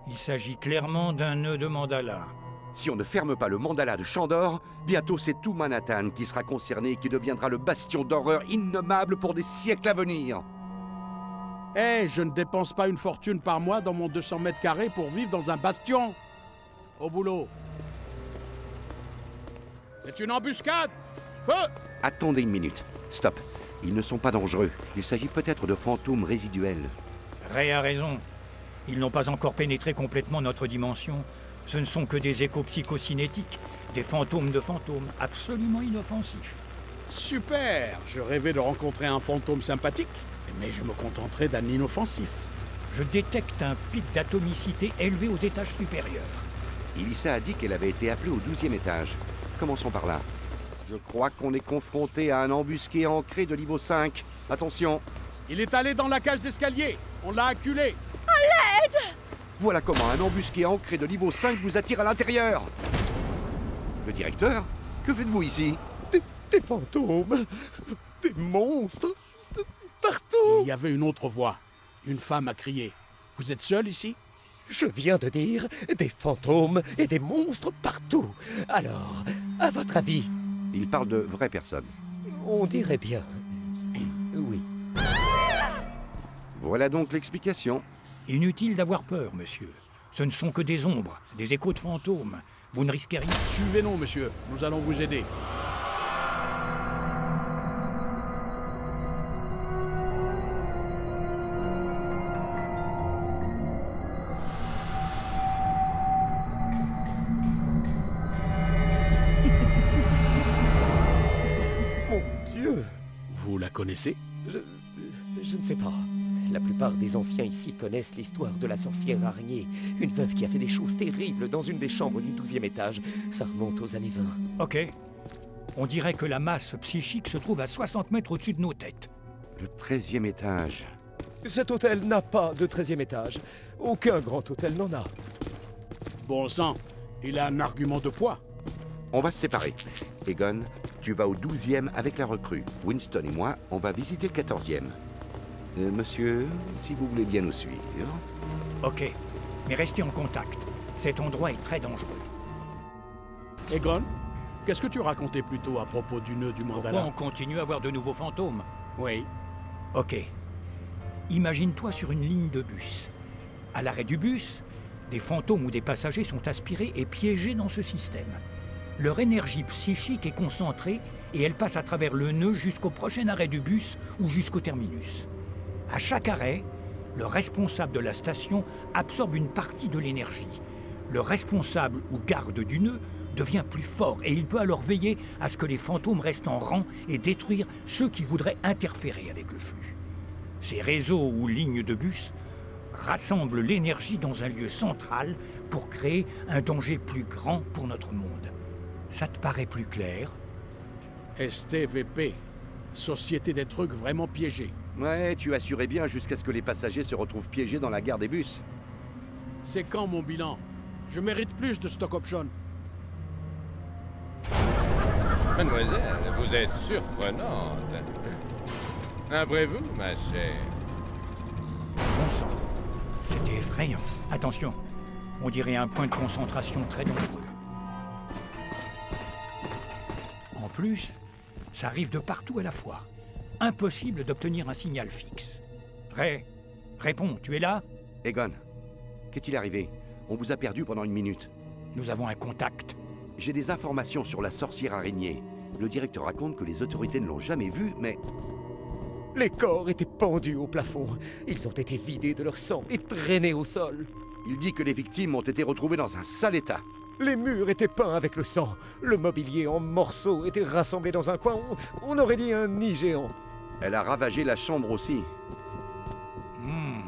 Il s'agit clairement d'un nœud de mandala. Si on ne ferme pas le mandala de Chandor, bientôt c'est tout Manhattan qui sera concerné et qui deviendra le bastion d'horreur innommable pour des siècles à venir. Eh, je ne dépense pas une fortune par mois dans mon 200 mètres carrés pour vivre dans un bastion. Au boulot. C'est une embuscade Feu Attendez une minute. Stop. Ils ne sont pas dangereux. Il s'agit peut-être de fantômes résiduels. Ray a raison. Ils n'ont pas encore pénétré complètement notre dimension. Ce ne sont que des échos psychocinétiques, des fantômes de fantômes, absolument inoffensifs. Super Je rêvais de rencontrer un fantôme sympathique, mais je me contenterai d'un inoffensif. Je détecte un pic d'atomicité élevé aux étages supérieurs. Elissa a dit qu'elle avait été appelée au 12e étage. Commençons par là. Je crois qu'on est confronté à un embusqué ancré de niveau 5. Attention Il est allé dans la cage d'escalier On l'a acculé À l'aide Voilà comment un embusqué ancré de niveau 5 vous attire à l'intérieur Le directeur Que faites-vous ici? Des, des fantômes Des monstres Partout Il y avait une autre voix. Une femme a crié. Vous êtes seul ici? Je viens de dire des fantômes et des monstres partout. Alors, à votre avis? Il parle de vraies personnes. On dirait bien. Oui. Voilà donc l'explication. Inutile d'avoir peur, monsieur. Ce ne sont que des ombres, des échos de fantômes. Vous ne risquez rien. Suivez-nous, monsieur. Nous allons vous aider. Je, je ne sais pas. La plupart des anciens ici connaissent l'histoire de la sorcière araignée, une veuve qui a fait des choses terribles dans une des chambres du 12e étage. Ça remonte aux années 20. Ok. On dirait que la masse psychique se trouve à 60 mètres au-dessus de nos têtes. Le 13e étage. Cet hôtel n'a pas de 13e étage. Aucun grand hôtel n'en a. Bon sang, il a un argument de poids. On va se séparer. Egon, tu vas au 12e avec la recrue. Winston et moi, on va visiter le 14e. Euh, monsieur, si vous voulez bien nous suivre. Ok. Mais restez en contact. Cet endroit est très dangereux. Egon, qu'est-ce que tu racontais plus tôt à propos du nœud du Pourquoi mandala on continue à voir de nouveaux fantômes Oui. Ok. Imagine-toi sur une ligne de bus. À l'arrêt du bus, des fantômes ou des passagers sont aspirés et piégés dans ce système. Leur énergie psychique est concentrée et elle passe à travers le nœud jusqu'au prochain arrêt du bus ou jusqu'au terminus. À chaque arrêt, le responsable de la station absorbe une partie de l'énergie. Le responsable ou garde du nœud devient plus fort et il peut alors veiller à ce que les fantômes restent en rang et détruire ceux qui voudraient interférer avec le flux. Ces réseaux ou lignes de bus rassemblent l'énergie dans un lieu central pour créer un danger plus grand pour notre monde. Ça te paraît plus clair? STVP. Société des trucs vraiment piégés. Ouais, tu assurais bien jusqu'à ce que les passagers se retrouvent piégés dans la gare des bus. C'est quand mon bilan? Je mérite plus de stock option. Mademoiselle, vous êtes surprenante. Après vous, ma chère. Bon sang, c'était effrayant. Attention, on dirait un point de concentration très dangereux. En plus, ça arrive de partout à la fois. Impossible d'obtenir un signal fixe. Ray, réponds, tu es là? Egon, qu'est-il arrivé? On vous a perdu pendant une minute. Nous avons un contact. J'ai des informations sur la sorcière araignée. Le directeur raconte que les autorités ne l'ont jamais vue, mais... Les corps étaient pendus au plafond. Ils ont été vidés de leur sang et traînés au sol. Il dit que les victimes ont été retrouvées dans un sale état. Les murs étaient peints avec le sang. Le mobilier en morceaux était rassemblé dans un coin. On, on aurait dit un nid géant. Elle a ravagé la chambre aussi. Hmm.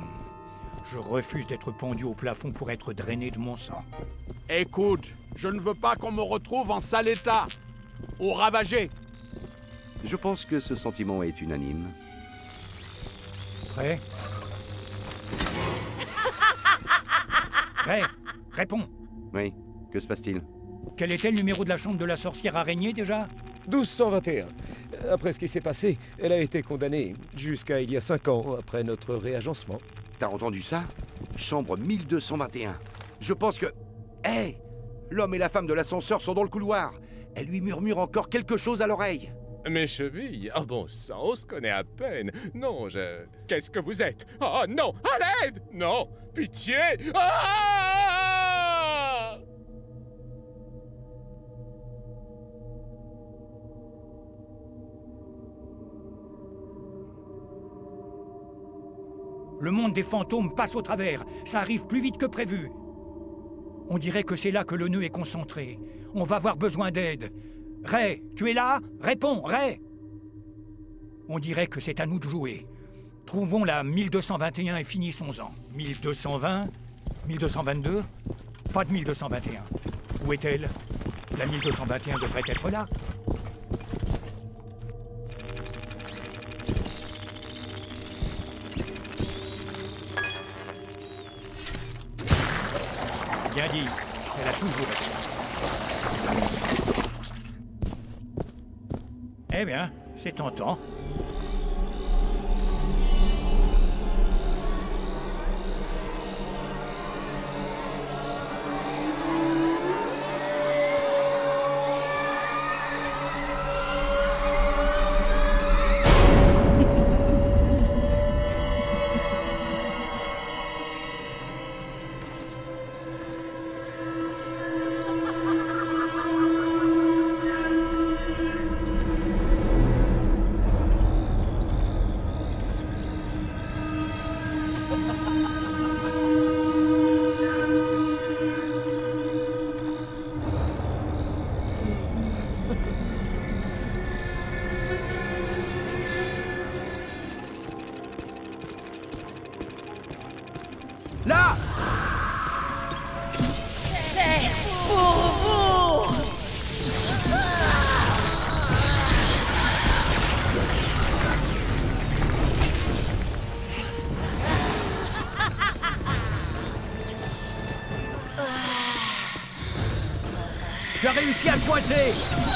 Je refuse d'être pendu au plafond pour être drainé de mon sang. Écoute, je ne veux pas qu'on me retrouve en sale état. Ou ravagé. Je pense que ce sentiment est unanime. Prêt? Prêt? Réponds Oui, que se passe-t-il Quel était le numéro de la chambre de la sorcière araignée déjà 1221. Après ce qui s'est passé, elle a été condamnée jusqu'à il y a 5 ans après notre réagencement. T'as entendu ça? Chambre 1221. Je pense que... Hé L'homme et la femme de l'ascenseur sont dans le couloir. Elle lui murmure encore quelque chose à l'oreille. Mes chevilles Oh bon sang, on se connaît à peine. Non, je... Qu'est-ce que vous êtes? Oh non À l'aide Non Pitié Ah Le monde des fantômes passe au travers. Ça arrive plus vite que prévu. On dirait que c'est là que le nœud est concentré. On va avoir besoin d'aide. Ray, tu es là? Réponds, Ray On dirait que c'est à nous de jouer. Trouvons la 1221 et finissons-en. 1220 1222 Pas de 1221. Où est-elle? La 1221 devrait être là. Bien dit, elle a toujours été. Eh bien, c'est tentant. Réussi à le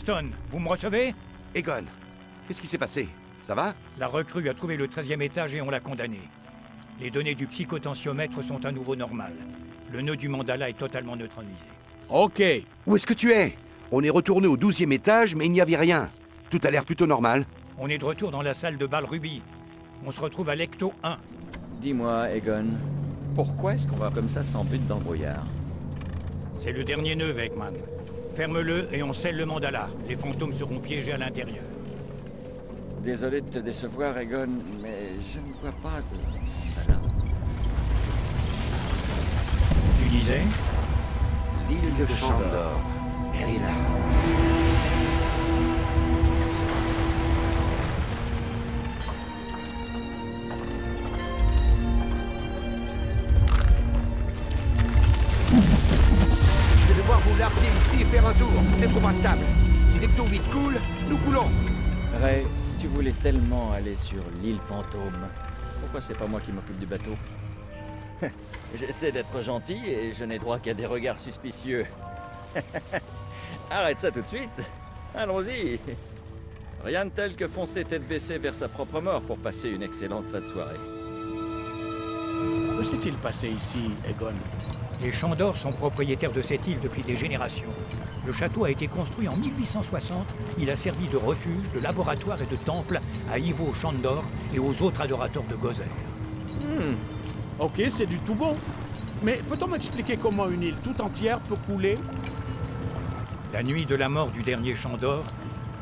Winston, vous me recevez? Egon, qu'est-ce qui s'est passé? Ça va? La recrue a trouvé le 13e étage et on l'a condamné. Les données du psychotentiomètre sont à nouveau normales. Le nœud du mandala est totalement neutralisé. Ok. Où est-ce que tu es? On est retourné au 12e étage, mais il n'y avait rien. Tout a l'air plutôt normal. On est de retour dans la salle de bal Ruby. On se retrouve à l'Ecto 1. Dis-moi, Egon, pourquoi est-ce qu'on va comme ça sans but d'embrouillard? C'est le dernier nœud, Vekman. Ferme-le et on scelle le mandala. Les fantômes seront piégés à l'intérieur. Désolé de te décevoir, Egon, mais je ne vois pas de... Tu disais? L'île de Chandor. Elle est là. Faire un tour. C'est trop instable. Si l'Ecto 8 coule, nous coulons. Ray, tu voulais tellement aller sur l'île fantôme. Pourquoi c'est pas moi qui m'occupe du bateau? J'essaie d'être gentil et je n'ai droit qu'à des regards suspicieux. Arrête ça tout de suite. Allons-y. Rien de tel que foncer tête baissée vers sa propre mort pour passer une excellente fin de soirée. Que s'est-il passé ici, Egon? Les Chandors sont propriétaires de cette île depuis des générations. Le château a été construit en 1860. Il a servi de refuge, de laboratoire et de temple à Ivo Chandor et aux autres adorateurs de Gozer. Hmm. Ok, c'est du tout bon. Mais peut-on m'expliquer comment une île tout entière peut couler? La nuit de la mort du dernier Chandor,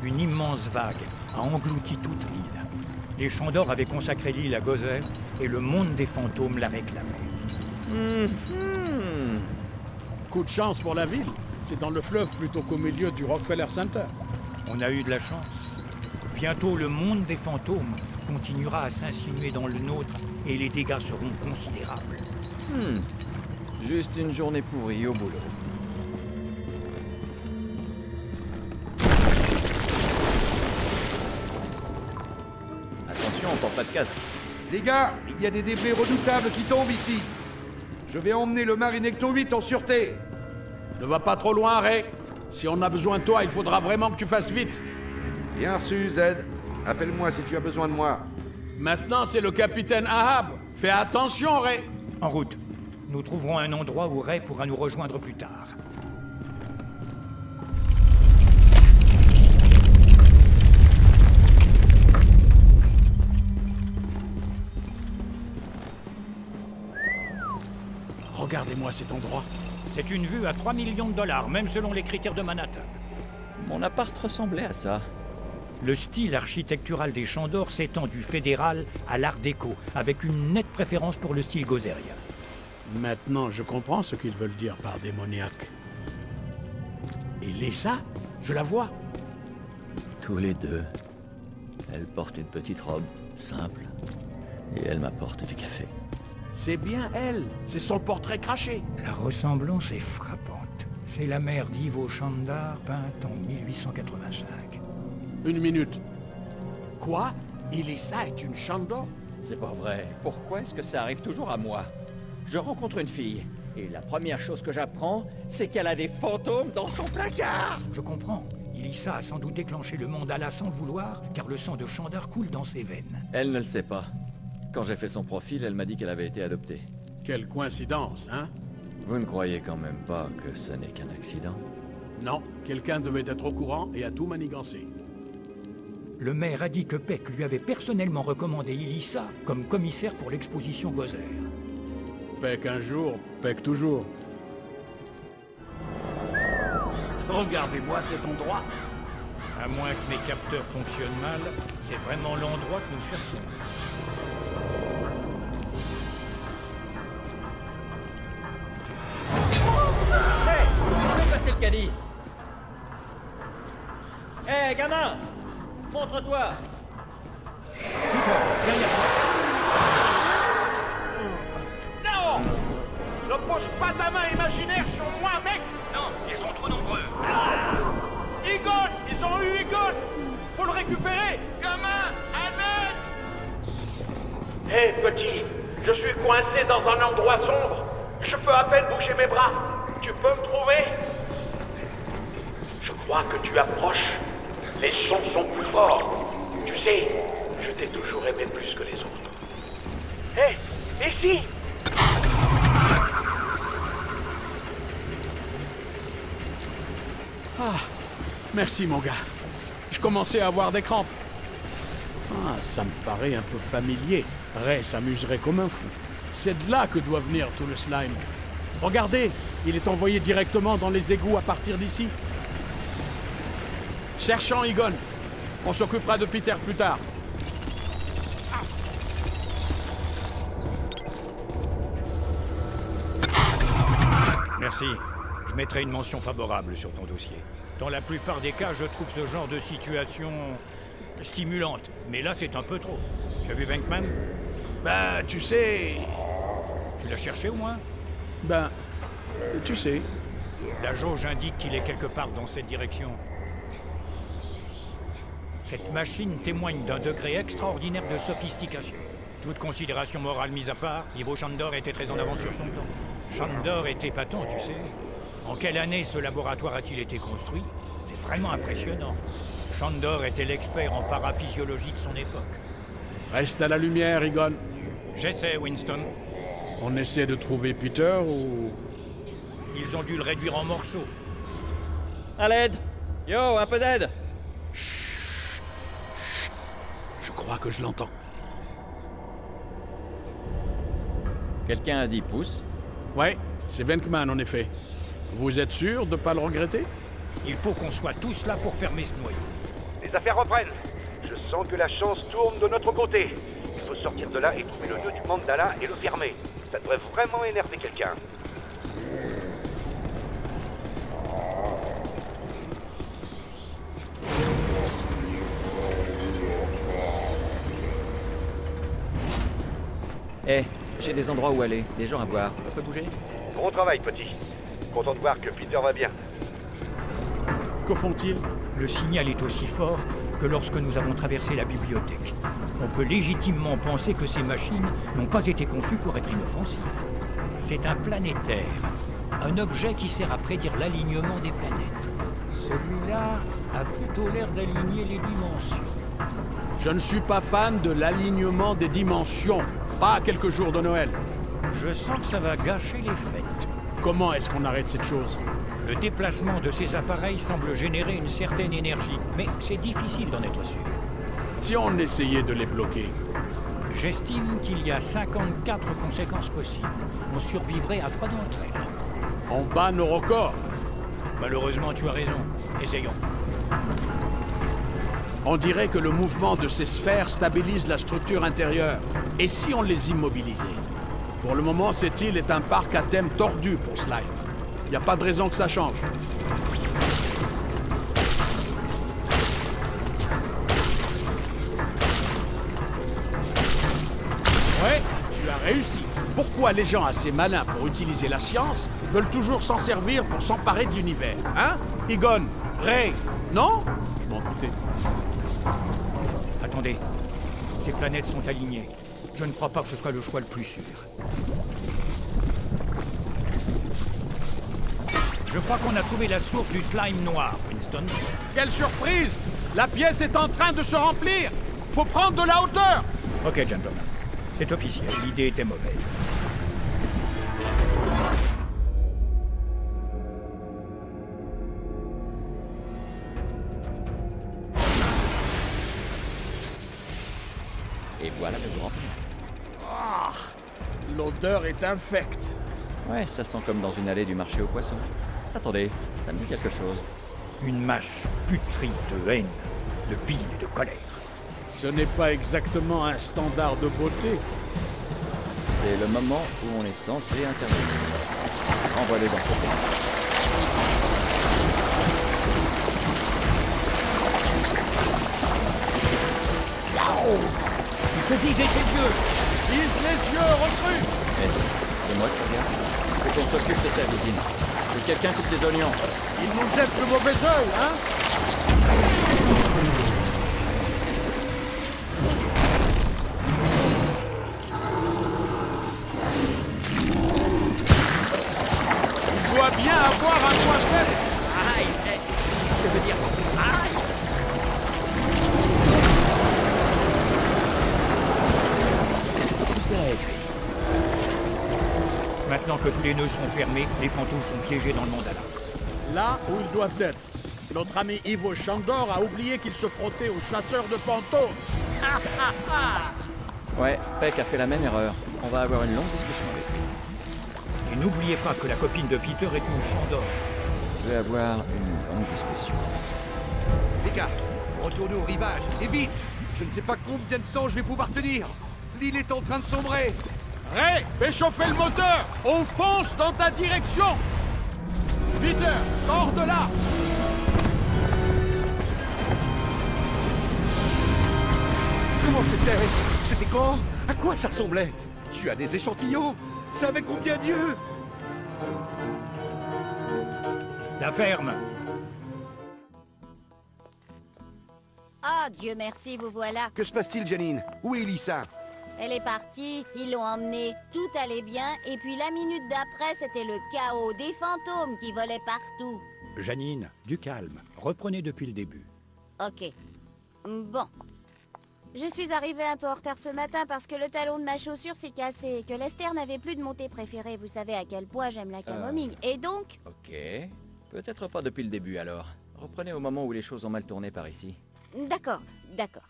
une immense vague a englouti toute l'île. Les Chandors avaient consacré l'île à Gozer et le monde des fantômes la réclamait. Mhm. Coup de chance pour la ville. C'est dans le fleuve plutôt qu'au milieu du Rockefeller Center. On a eu de la chance. Bientôt, le monde des fantômes continuera à s'insinuer dans le nôtre et les dégâts seront considérables. Hmm. Juste une journée pourrie au boulot. Attention, on porte pas de casque. Les gars, il y a des débris redoutables qui tombent ici. Je vais emmener le Marinecto 8 en sûreté. Ne va pas trop loin, Ray. Si on a besoin de toi, il faudra vraiment que tu fasses vite. Bien reçu, Z. Appelle-moi si tu as besoin de moi. Maintenant, c'est le capitaine Ahab. Fais attention, Ray. En route. Nous trouverons un endroit où Ray pourra nous rejoindre plus tard. Regardez-moi cet endroit. C'est une vue à 3 millions de dollars, même selon les critères de Manhattan. Mon appart ressemblait à ça. Le style architectural des Chandors s'étend du fédéral à l'art déco, avec une nette préférence pour le style gozérien. Maintenant, je comprends ce qu'ils veulent dire par démoniaque. Et Lisa, je la vois. Tous les deux. Elle porte une petite robe, simple, et elle m'apporte du café. C'est bien elle. C'est son portrait craché. La ressemblance est frappante. C'est la mère d'Ivo Chandar, peinte en 1885. Une minute. Quoi? Elisa est une Chandor C'est pas vrai. Pourquoi est-ce que ça arrive toujours à moi? Je rencontre une fille, et la première chose que j'apprends, c'est qu'elle a des fantômes dans son placard Je comprends. Ilissa a sans doute déclenché le mandala sans le vouloir, car le sang de Chandar coule dans ses veines. Elle ne le sait pas. Quand j'ai fait son profil, elle m'a dit qu'elle avait été adoptée. Quelle coïncidence, hein? Vous ne croyez quand même pas que ce n'est qu'un accident? Non, quelqu'un devait être au courant et a tout manigancé. Le maire a dit que Peck lui avait personnellement recommandé Ilissa comme commissaire pour l'exposition Gozer. Peck un jour, Peck toujours. Regardez-moi cet endroit. À moins que mes capteurs fonctionnent mal, c'est vraiment l'endroit que nous cherchons. Caddie Hé, gamin Montre-toi. Non Ne pose pas ta main imaginaire sur moi, mec. Non, ils sont trop nombreux. Egon Ils ont eu Egon Faut le récupérer. Gamin, l'aide Hé, petit Je suis coincé dans un endroit sombre. Je peux à peine bouger mes bras. Tu peux me trouver? Crois que tu approches. Les sons sont plus forts. Tu sais, je t'ai toujours aimé plus que les autres. Hé, ici Ah, merci mon gars. Je commençais à avoir des crampes. Ah, ça me paraît un peu familier. Ray s'amuserait comme un fou. C'est de là que doit venir tout le slime. Regardez, il est envoyé directement dans les égouts à partir d'ici. Cherchant Egon. On s'occupera de Peter plus tard. Merci. Je mettrai une mention favorable sur ton dossier. Dans la plupart des cas, je trouve ce genre de situation stimulante. Mais là, c'est un peu trop. Tu as vu Venkman? Ben, tu sais... Tu l'as cherché au moins? Ben, tu sais. La jauge indique qu'il est quelque part dans cette direction. Cette machine témoigne d'un degré extraordinaire de sophistication. Toute considération morale mise à part, Ivo Chandor était très en avance sur son temps. Chandor est épatant, tu sais. En quelle année ce laboratoire a-t-il été construit? C'est vraiment impressionnant. Chandor était l'expert en paraphysiologie de son époque. Reste à la lumière, Egon. J'essaie, Winston. On essaie de trouver Peter ou... Ils ont dû le réduire en morceaux. À l'aide Yo, un peu d'aide Je crois que je l'entends. Quelqu'un a dit pouce Ouais, c'est Venkman en effet. Vous êtes sûr de pas le regretter? Il faut qu'on soit tous là pour fermer ce noyau. Les affaires reprennent. Je sens que la chance tourne de notre côté. Il faut sortir de là et trouver le nœud du mandala et le fermer. Ça devrait vraiment énerver quelqu'un. Eh, j'ai des endroits où aller, des gens à voir. On peut bouger? Bon travail, petit. Content de voir que Peter va bien. Que font-ils? Le signal est aussi fort que lorsque nous avons traversé la bibliothèque. On peut légitimement penser que ces machines n'ont pas été conçues pour être inoffensives. C'est un planétaire, un objet qui sert à prédire l'alignement des planètes. Celui-là a plutôt l'air d'aligner les dimensions. Je ne suis pas fan de l'alignement des dimensions. Pas à quelques jours de Noël. Je sens que ça va gâcher les fêtes. Comment est-ce qu'on arrête cette chose? Le déplacement de ces appareils semble générer une certaine énergie, mais c'est difficile d'en être sûr. Si on essayait de les bloquer J'estime qu'il y a 54 conséquences possibles. On survivrait à trois d'entre elles. On bat nos records. Malheureusement, tu as raison. Essayons. On dirait que le mouvement de ces sphères stabilise la structure intérieure. Et si on les immobilisait? Pour le moment, cette île est un parc à thème tordu pour Slime. Il n'y a pas de raison que ça change. Ouais, tu as réussi. Pourquoi les gens assez malins pour utiliser la science veulent toujours s'en servir pour s'emparer de l'univers Hein? Egon Ray Non? Je m'en doutais. Attendez. Ces planètes sont alignées. Je ne crois pas que ce soit le choix le plus sûr. Je crois qu'on a trouvé la source du slime noir, Winston. Quelle surprise La pièce est en train de se remplir Faut prendre de la hauteur Ok, gentlemen. C'est officiel, l'idée était mauvaise. Est infecte. Ouais, ça sent comme dans une allée du marché aux poissons. Attendez, ça me dit quelque chose. Une masse putride de haine, de bile et de colère. Ce n'est pas exactement un standard de beauté. C'est le moment où on est censé intervenir. Envoie-les dans cette pièce. Tu peux viser ses yeux Vise les yeux, recrue Eh, c'est moi qui regarde. Faut qu'on s'occupe de sa cuisine. Que quelqu'un coupe les oignons. Il nous jette le mauvais œil, hein? Sont fermés, les fantômes sont piégés dans le mandala. Là où ils doivent être. Notre ami Ivo Chandor a oublié qu'il se frottait aux chasseurs de fantômes. Ah, ah, ah. Ouais, Peck a fait la même erreur. On va avoir une longue discussion avec lui. Et n'oubliez pas que la copine de Peter est une Chandor. Je vais avoir une longue discussion. Les gars, retournez au rivage, et vite Je ne sais pas combien de temps je vais pouvoir tenir L'île est en train de sombrer Ray, fais chauffer le moteur. On fonce dans ta direction. Peter, sors de là. Comment c'était? C'était quand? À quoi ça ressemblait? Tu as des échantillons? C'est avec combien d'yeux La ferme. Ah, Dieu merci, vous voilà. Que se passe-t-il, Janine? Où est Elissa Elle est partie, ils l'ont emmenée, tout allait bien, et puis la minute d'après, c'était le chaos, des fantômes qui volaient partout. Janine, du calme. Reprenez depuis le début. Ok. Bon. Je suis arrivée un peu en retard ce matin parce que le talon de ma chaussure s'est cassé et que Lester n'avait plus de montée préférée. Vous savez à quel point j'aime la camomille. Et donc, Ok. Peut-être pas depuis le début alors. Reprenez au moment où les choses ont mal tourné par ici. D'accord, d'accord.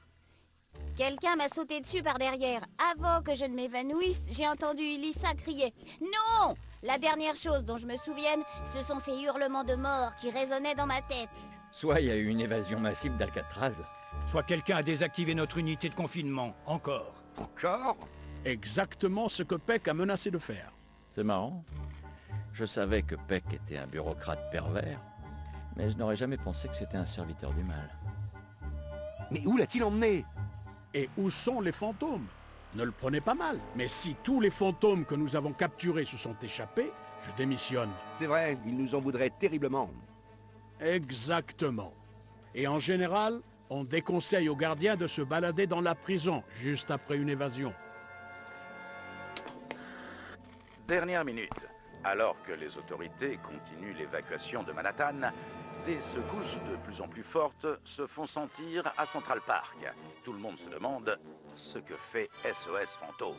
Quelqu'un m'a sauté dessus par derrière. Avant que je ne m'évanouisse, j'ai entendu Elissa crier « Non !» La dernière chose dont je me souvienne, ce sont ces hurlements de mort qui résonnaient dans ma tête. Soit il y a eu une évasion massive d'Alcatraz. Soit quelqu'un a désactivé notre unité de confinement. Encore. Encore? Exactement ce que Peck a menacé de faire. C'est marrant. Je savais que Peck était un bureaucrate pervers, mais je n'aurais jamais pensé que c'était un serviteur du mal. Mais où l'a-t-il emmené? Et où sont les fantômes? Ne le prenez pas mal, mais si tous les fantômes que nous avons capturés se sont échappés, je démissionne. C'est vrai, il nous en voudrait terriblement. Exactement. Et en général, on déconseille aux gardiens de se balader dans la prison juste après une évasion. Dernière minute. Alors que les autorités continuent l'évacuation de Manhattan, des secousses de plus en plus fortes se font sentir à Central Park. Tout le monde se demande ce que fait SOS Fantôme.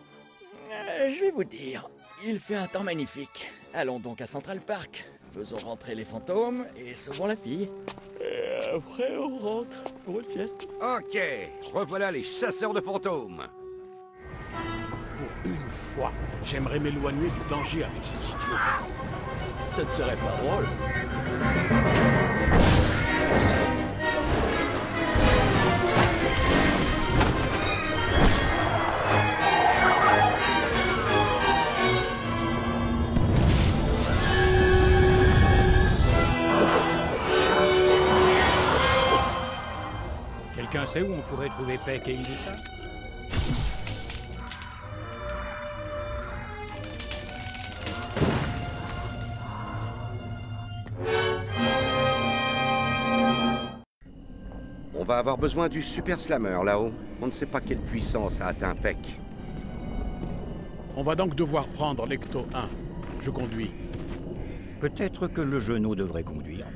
Euh, je vais vous dire, il fait un temps magnifique. Allons donc à Central Park. Faisons rentrer les fantômes et sauvons la fille. Et après, on rentre pour une sieste. Ok, revoilà les chasseurs de fantômes. Pour une fois, j'aimerais m'éloigner du danger avec ces idiots. Ce ne serait pas drôle. Sait où on pourrait trouver Peck et Elissa On va avoir besoin du Super Slammer là-haut. On ne sait pas quelle puissance a atteint Peck. On va donc devoir prendre l'Ecto 1. Je conduis. Peut-être que le genou devrait conduire.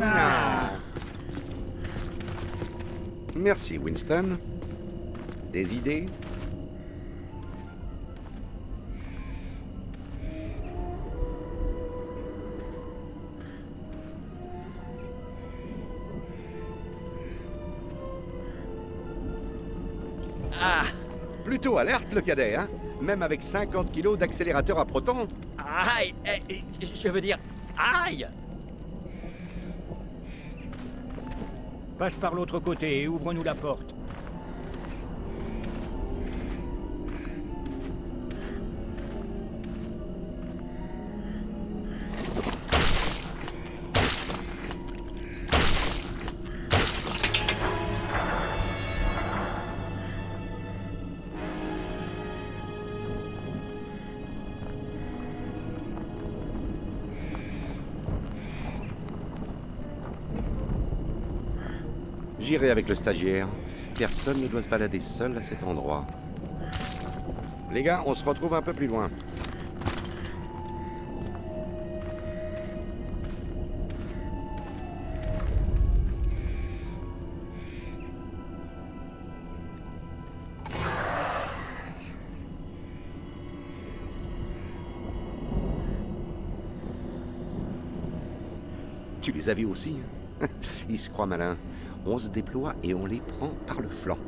Ah. Merci, Winston. Des idées? Ah! Plutôt alerte, le cadet, hein? Même avec 50 kilos d'accélérateur à proton Aïe! Eh, eh, Je veux dire... Aïe Passe par l'autre côté et ouvre-nous la porte. avec le stagiaire. Personne ne doit se balader seul à cet endroit. Les gars, on se retrouve un peu plus loin. Tu les as vus aussi hein? se croient malins. On se déploie et on les prend par le flanc.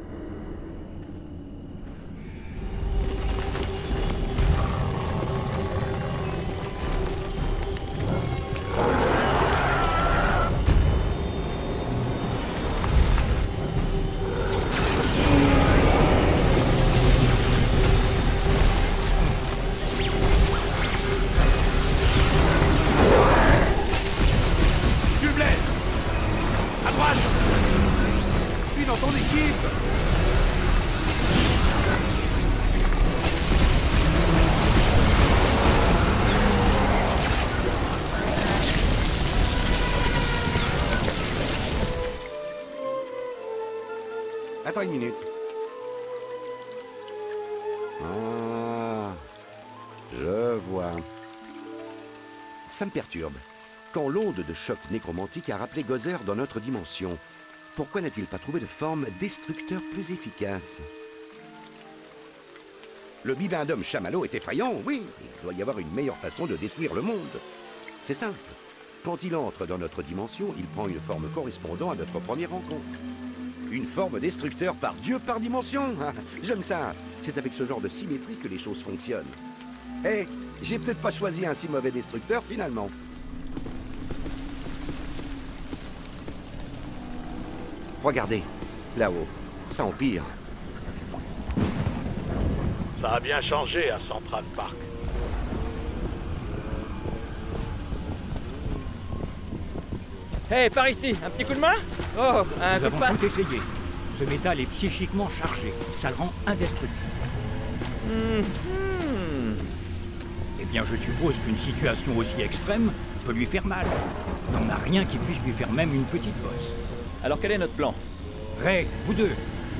Ah, je vois. Ça me perturbe. Quand l'onde de choc nécromantique a rappelé Gozer dans notre dimension, pourquoi n'a-t-il pas trouvé de forme destructeur plus efficace? Le bibendum chamallow est effrayant, oui. Il doit y avoir une meilleure façon de détruire le monde. C'est simple. Quand il entre dans notre dimension, il prend une forme correspondant à notre première rencontre. Une forme destructeur par Dieu par dimension J'aime ça C'est avec ce genre de symétrie que les choses fonctionnent. Eh, j'ai peut-être pas choisi un si mauvais destructeur finalement. Regardez, là-haut, ça empire. Ça a bien changé à Central Park. Hé, par ici, un petit coup de main Oh, un Nous coup de patte tout essayé. Ce métal est psychiquement chargé. Ça le rend indestructible. Mhm. Eh bien, je suppose qu'une situation aussi extrême peut lui faire mal. Mais on n'a rien qui puisse lui faire même une petite bosse. Alors quel est notre plan? Ray, vous deux,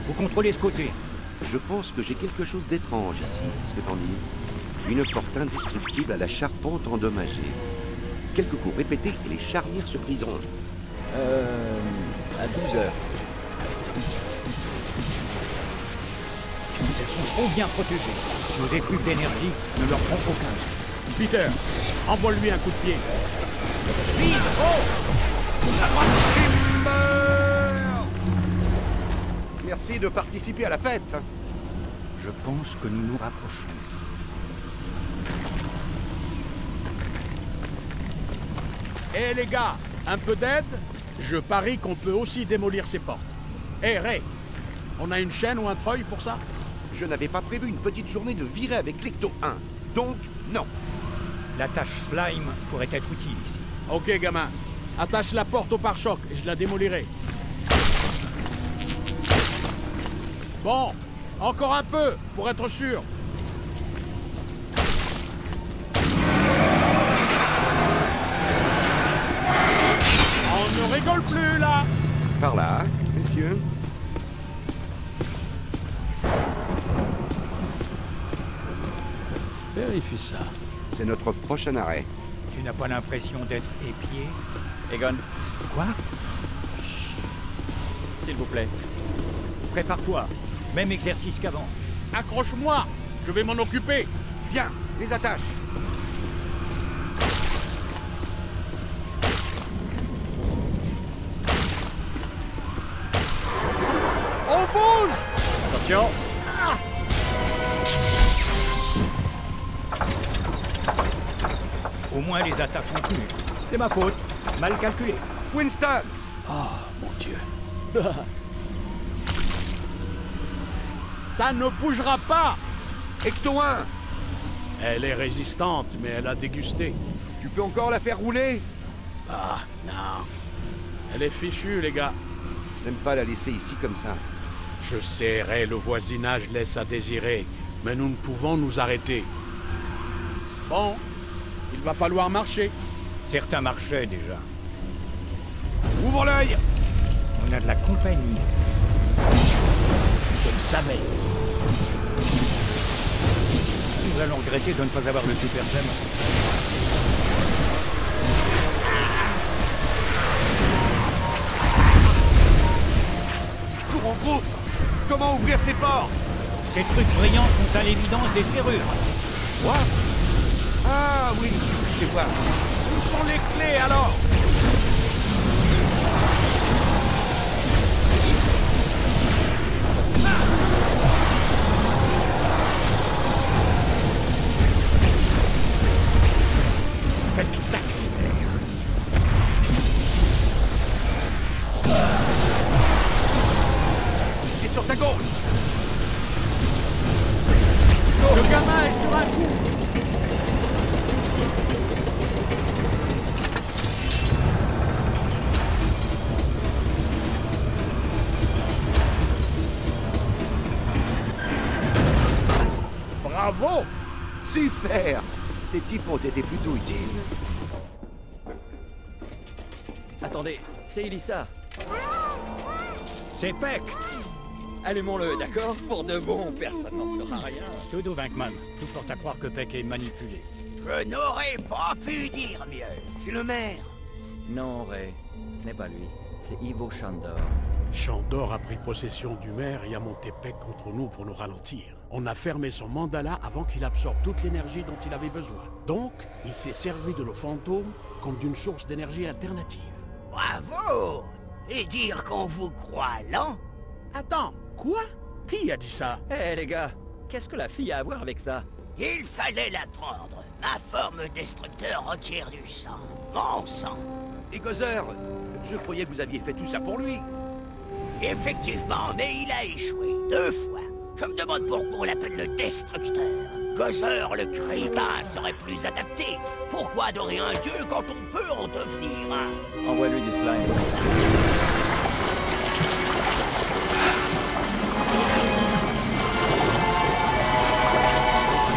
vous contrôlez ce côté. Je pense que j'ai quelque chose d'étrange ici. Qu'est-ce que t'en dis Une porte indestructible à la charpente endommagée. Quelques coups répétés et les charnières se briseront. Euh... À 12 heures. Elles sont trop bien protégées. Nos effluves d'énergie ne leur font aucun. Peter, envoie-lui un coup de pied. Vise Oh La droite Timber Merci de participer à la fête. Je pense que nous nous rapprochons. Eh les gars, un peu d'aide? Je parie qu'on peut aussi démolir ces portes. Eh Ray, on a une chaîne ou un treuil pour ça? Je n'avais pas prévu une petite journée de virer avec l'Ecto 1. Donc, non. La tâche slime pourrait être utile ici. Ok gamin, attache la porte au pare-choc et je la démolirai. Bon, encore un peu, pour être sûr. Rigole plus là Par là, messieurs. Vérifie ça. C'est notre prochain arrêt. Tu n'as pas l'impression d'être épié? Egon, Quoi? S'il vous plaît. Prépare-toi. Même exercice qu'avant. Accroche-moi Je vais m'en occuper Bien, les attaches. Attention Au moins les attaches ont tenu. C'est ma faute. Mal calculé. Winston Oh mon dieu Ça ne bougera pas Ecto 1 Elle est résistante, mais elle a dégusté. Tu peux encore la faire rouler? Ah, non. Elle est fichue, les gars. J'aime pas la laisser ici comme ça. Je sais, Ray, le voisinage laisse à désirer, mais nous ne pouvons nous arrêter. Bon, il va falloir marcher. Certains marchaient déjà. Ouvre l'œil On a de la compagnie. Je le savais. Nous allons regretter de ne pas avoir le super thème. Cours en groupe Comment ouvrir ces portes Ces trucs brillants sont à l'évidence des serrures. Quoi? Ah oui, je voir. Où sont les clés alors? C'est Peck Allumons-le, d'accord? Pour de bon, personne n'en saura rien. Tout doux, Vinkman. Tout porte à croire que Peck est manipulé. Je n'aurais pas pu dire mieux. C'est le maire. Non, Ray, ce n'est pas lui. C'est Ivo Chandor. Chandor a pris possession du maire et a monté Peck contre nous pour nous ralentir. On a fermé son mandala avant qu'il absorbe toute l'énergie dont il avait besoin. Donc, il s'est servi de nos fantômes comme d'une source d'énergie alternative. Bravo Et dire qu'on vous croit lent? Attends, quoi? Qui a dit ça? Hé les gars, qu'est-ce que la fille a à voir avec ça? Il fallait la prendre. Ma forme destructeur requiert du sang. Mon sang. Et Gozer, je croyais que vous aviez fait tout ça pour lui. Effectivement, mais il a échoué. Deux fois. Je me demande pourquoi on l'appelle le destructeur. Gozer, le crétin, serait plus adapté. Pourquoi adorer un dieu quand on peut en devenir un? Envoie-lui du slime.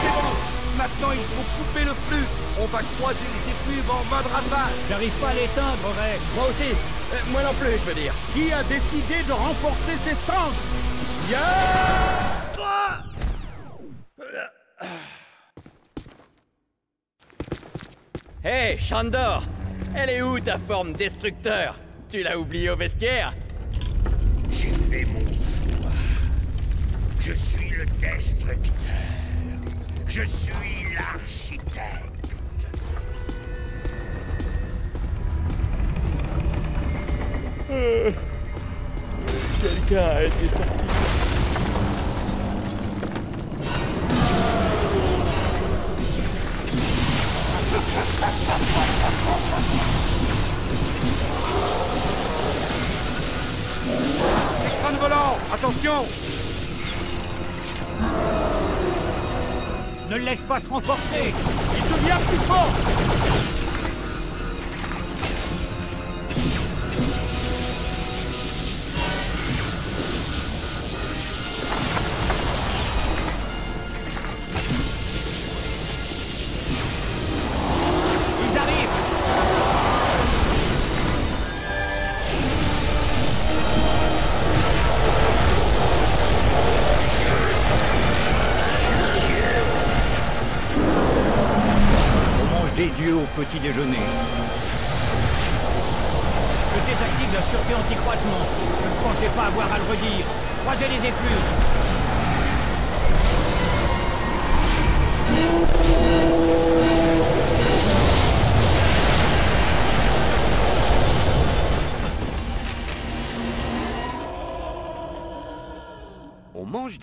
C'est bon Maintenant, il faut couper le flux. On va croiser les effluves en mode rafale J'arrive pas à l'éteindre, Ray. Moi aussi. Euh, Moi non plus, je veux dire. Qui a décidé de renforcer ses cendres? Hé, Chandor Elle est où ta forme destructeur? Tu l'as oubliée au vestiaire? J'ai fait mon choix. Je suis le destructeur. Je suis l'architecte. Quelqu'un a été sorti. Attention. Ne le laisse pas se renforcer. Il devient plus fort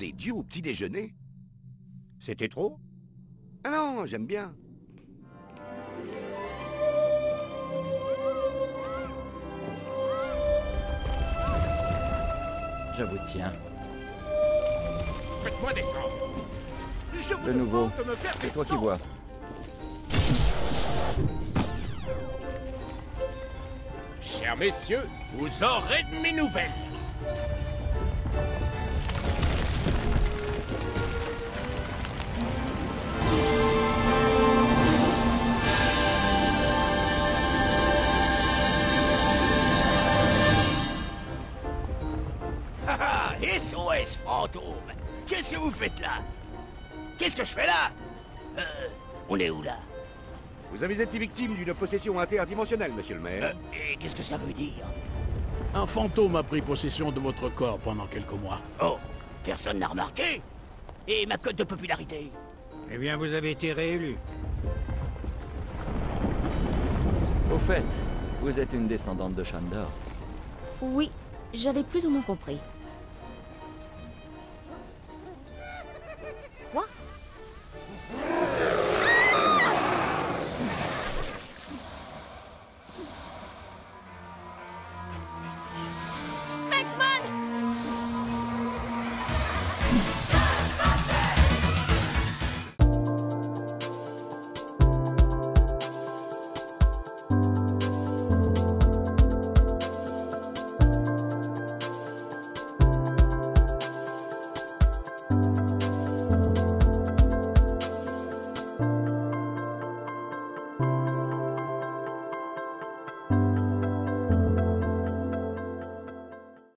des dieux au petit déjeuner C'était trop Ah non, j'aime bien. Je vous tiens. Faites-moi descendre. Je vous nouveau. de faire C'est toi qui vois. Chers messieurs, vous aurez de mes nouvelles. SOS fantôme. Qu'est-ce que vous faites là? Qu'est-ce que je fais là? Euh, on est où là? Vous avez été victime d'une possession interdimensionnelle, monsieur le maire. Et qu'est-ce que ça veut dire? Un fantôme a pris possession de votre corps pendant quelques mois. Oh, personne n'a remarqué. Et ma cote de popularité? Eh bien, vous avez été réélu. Au fait, vous êtes une descendante de Chandor. Oui, j'avais plus ou moins compris.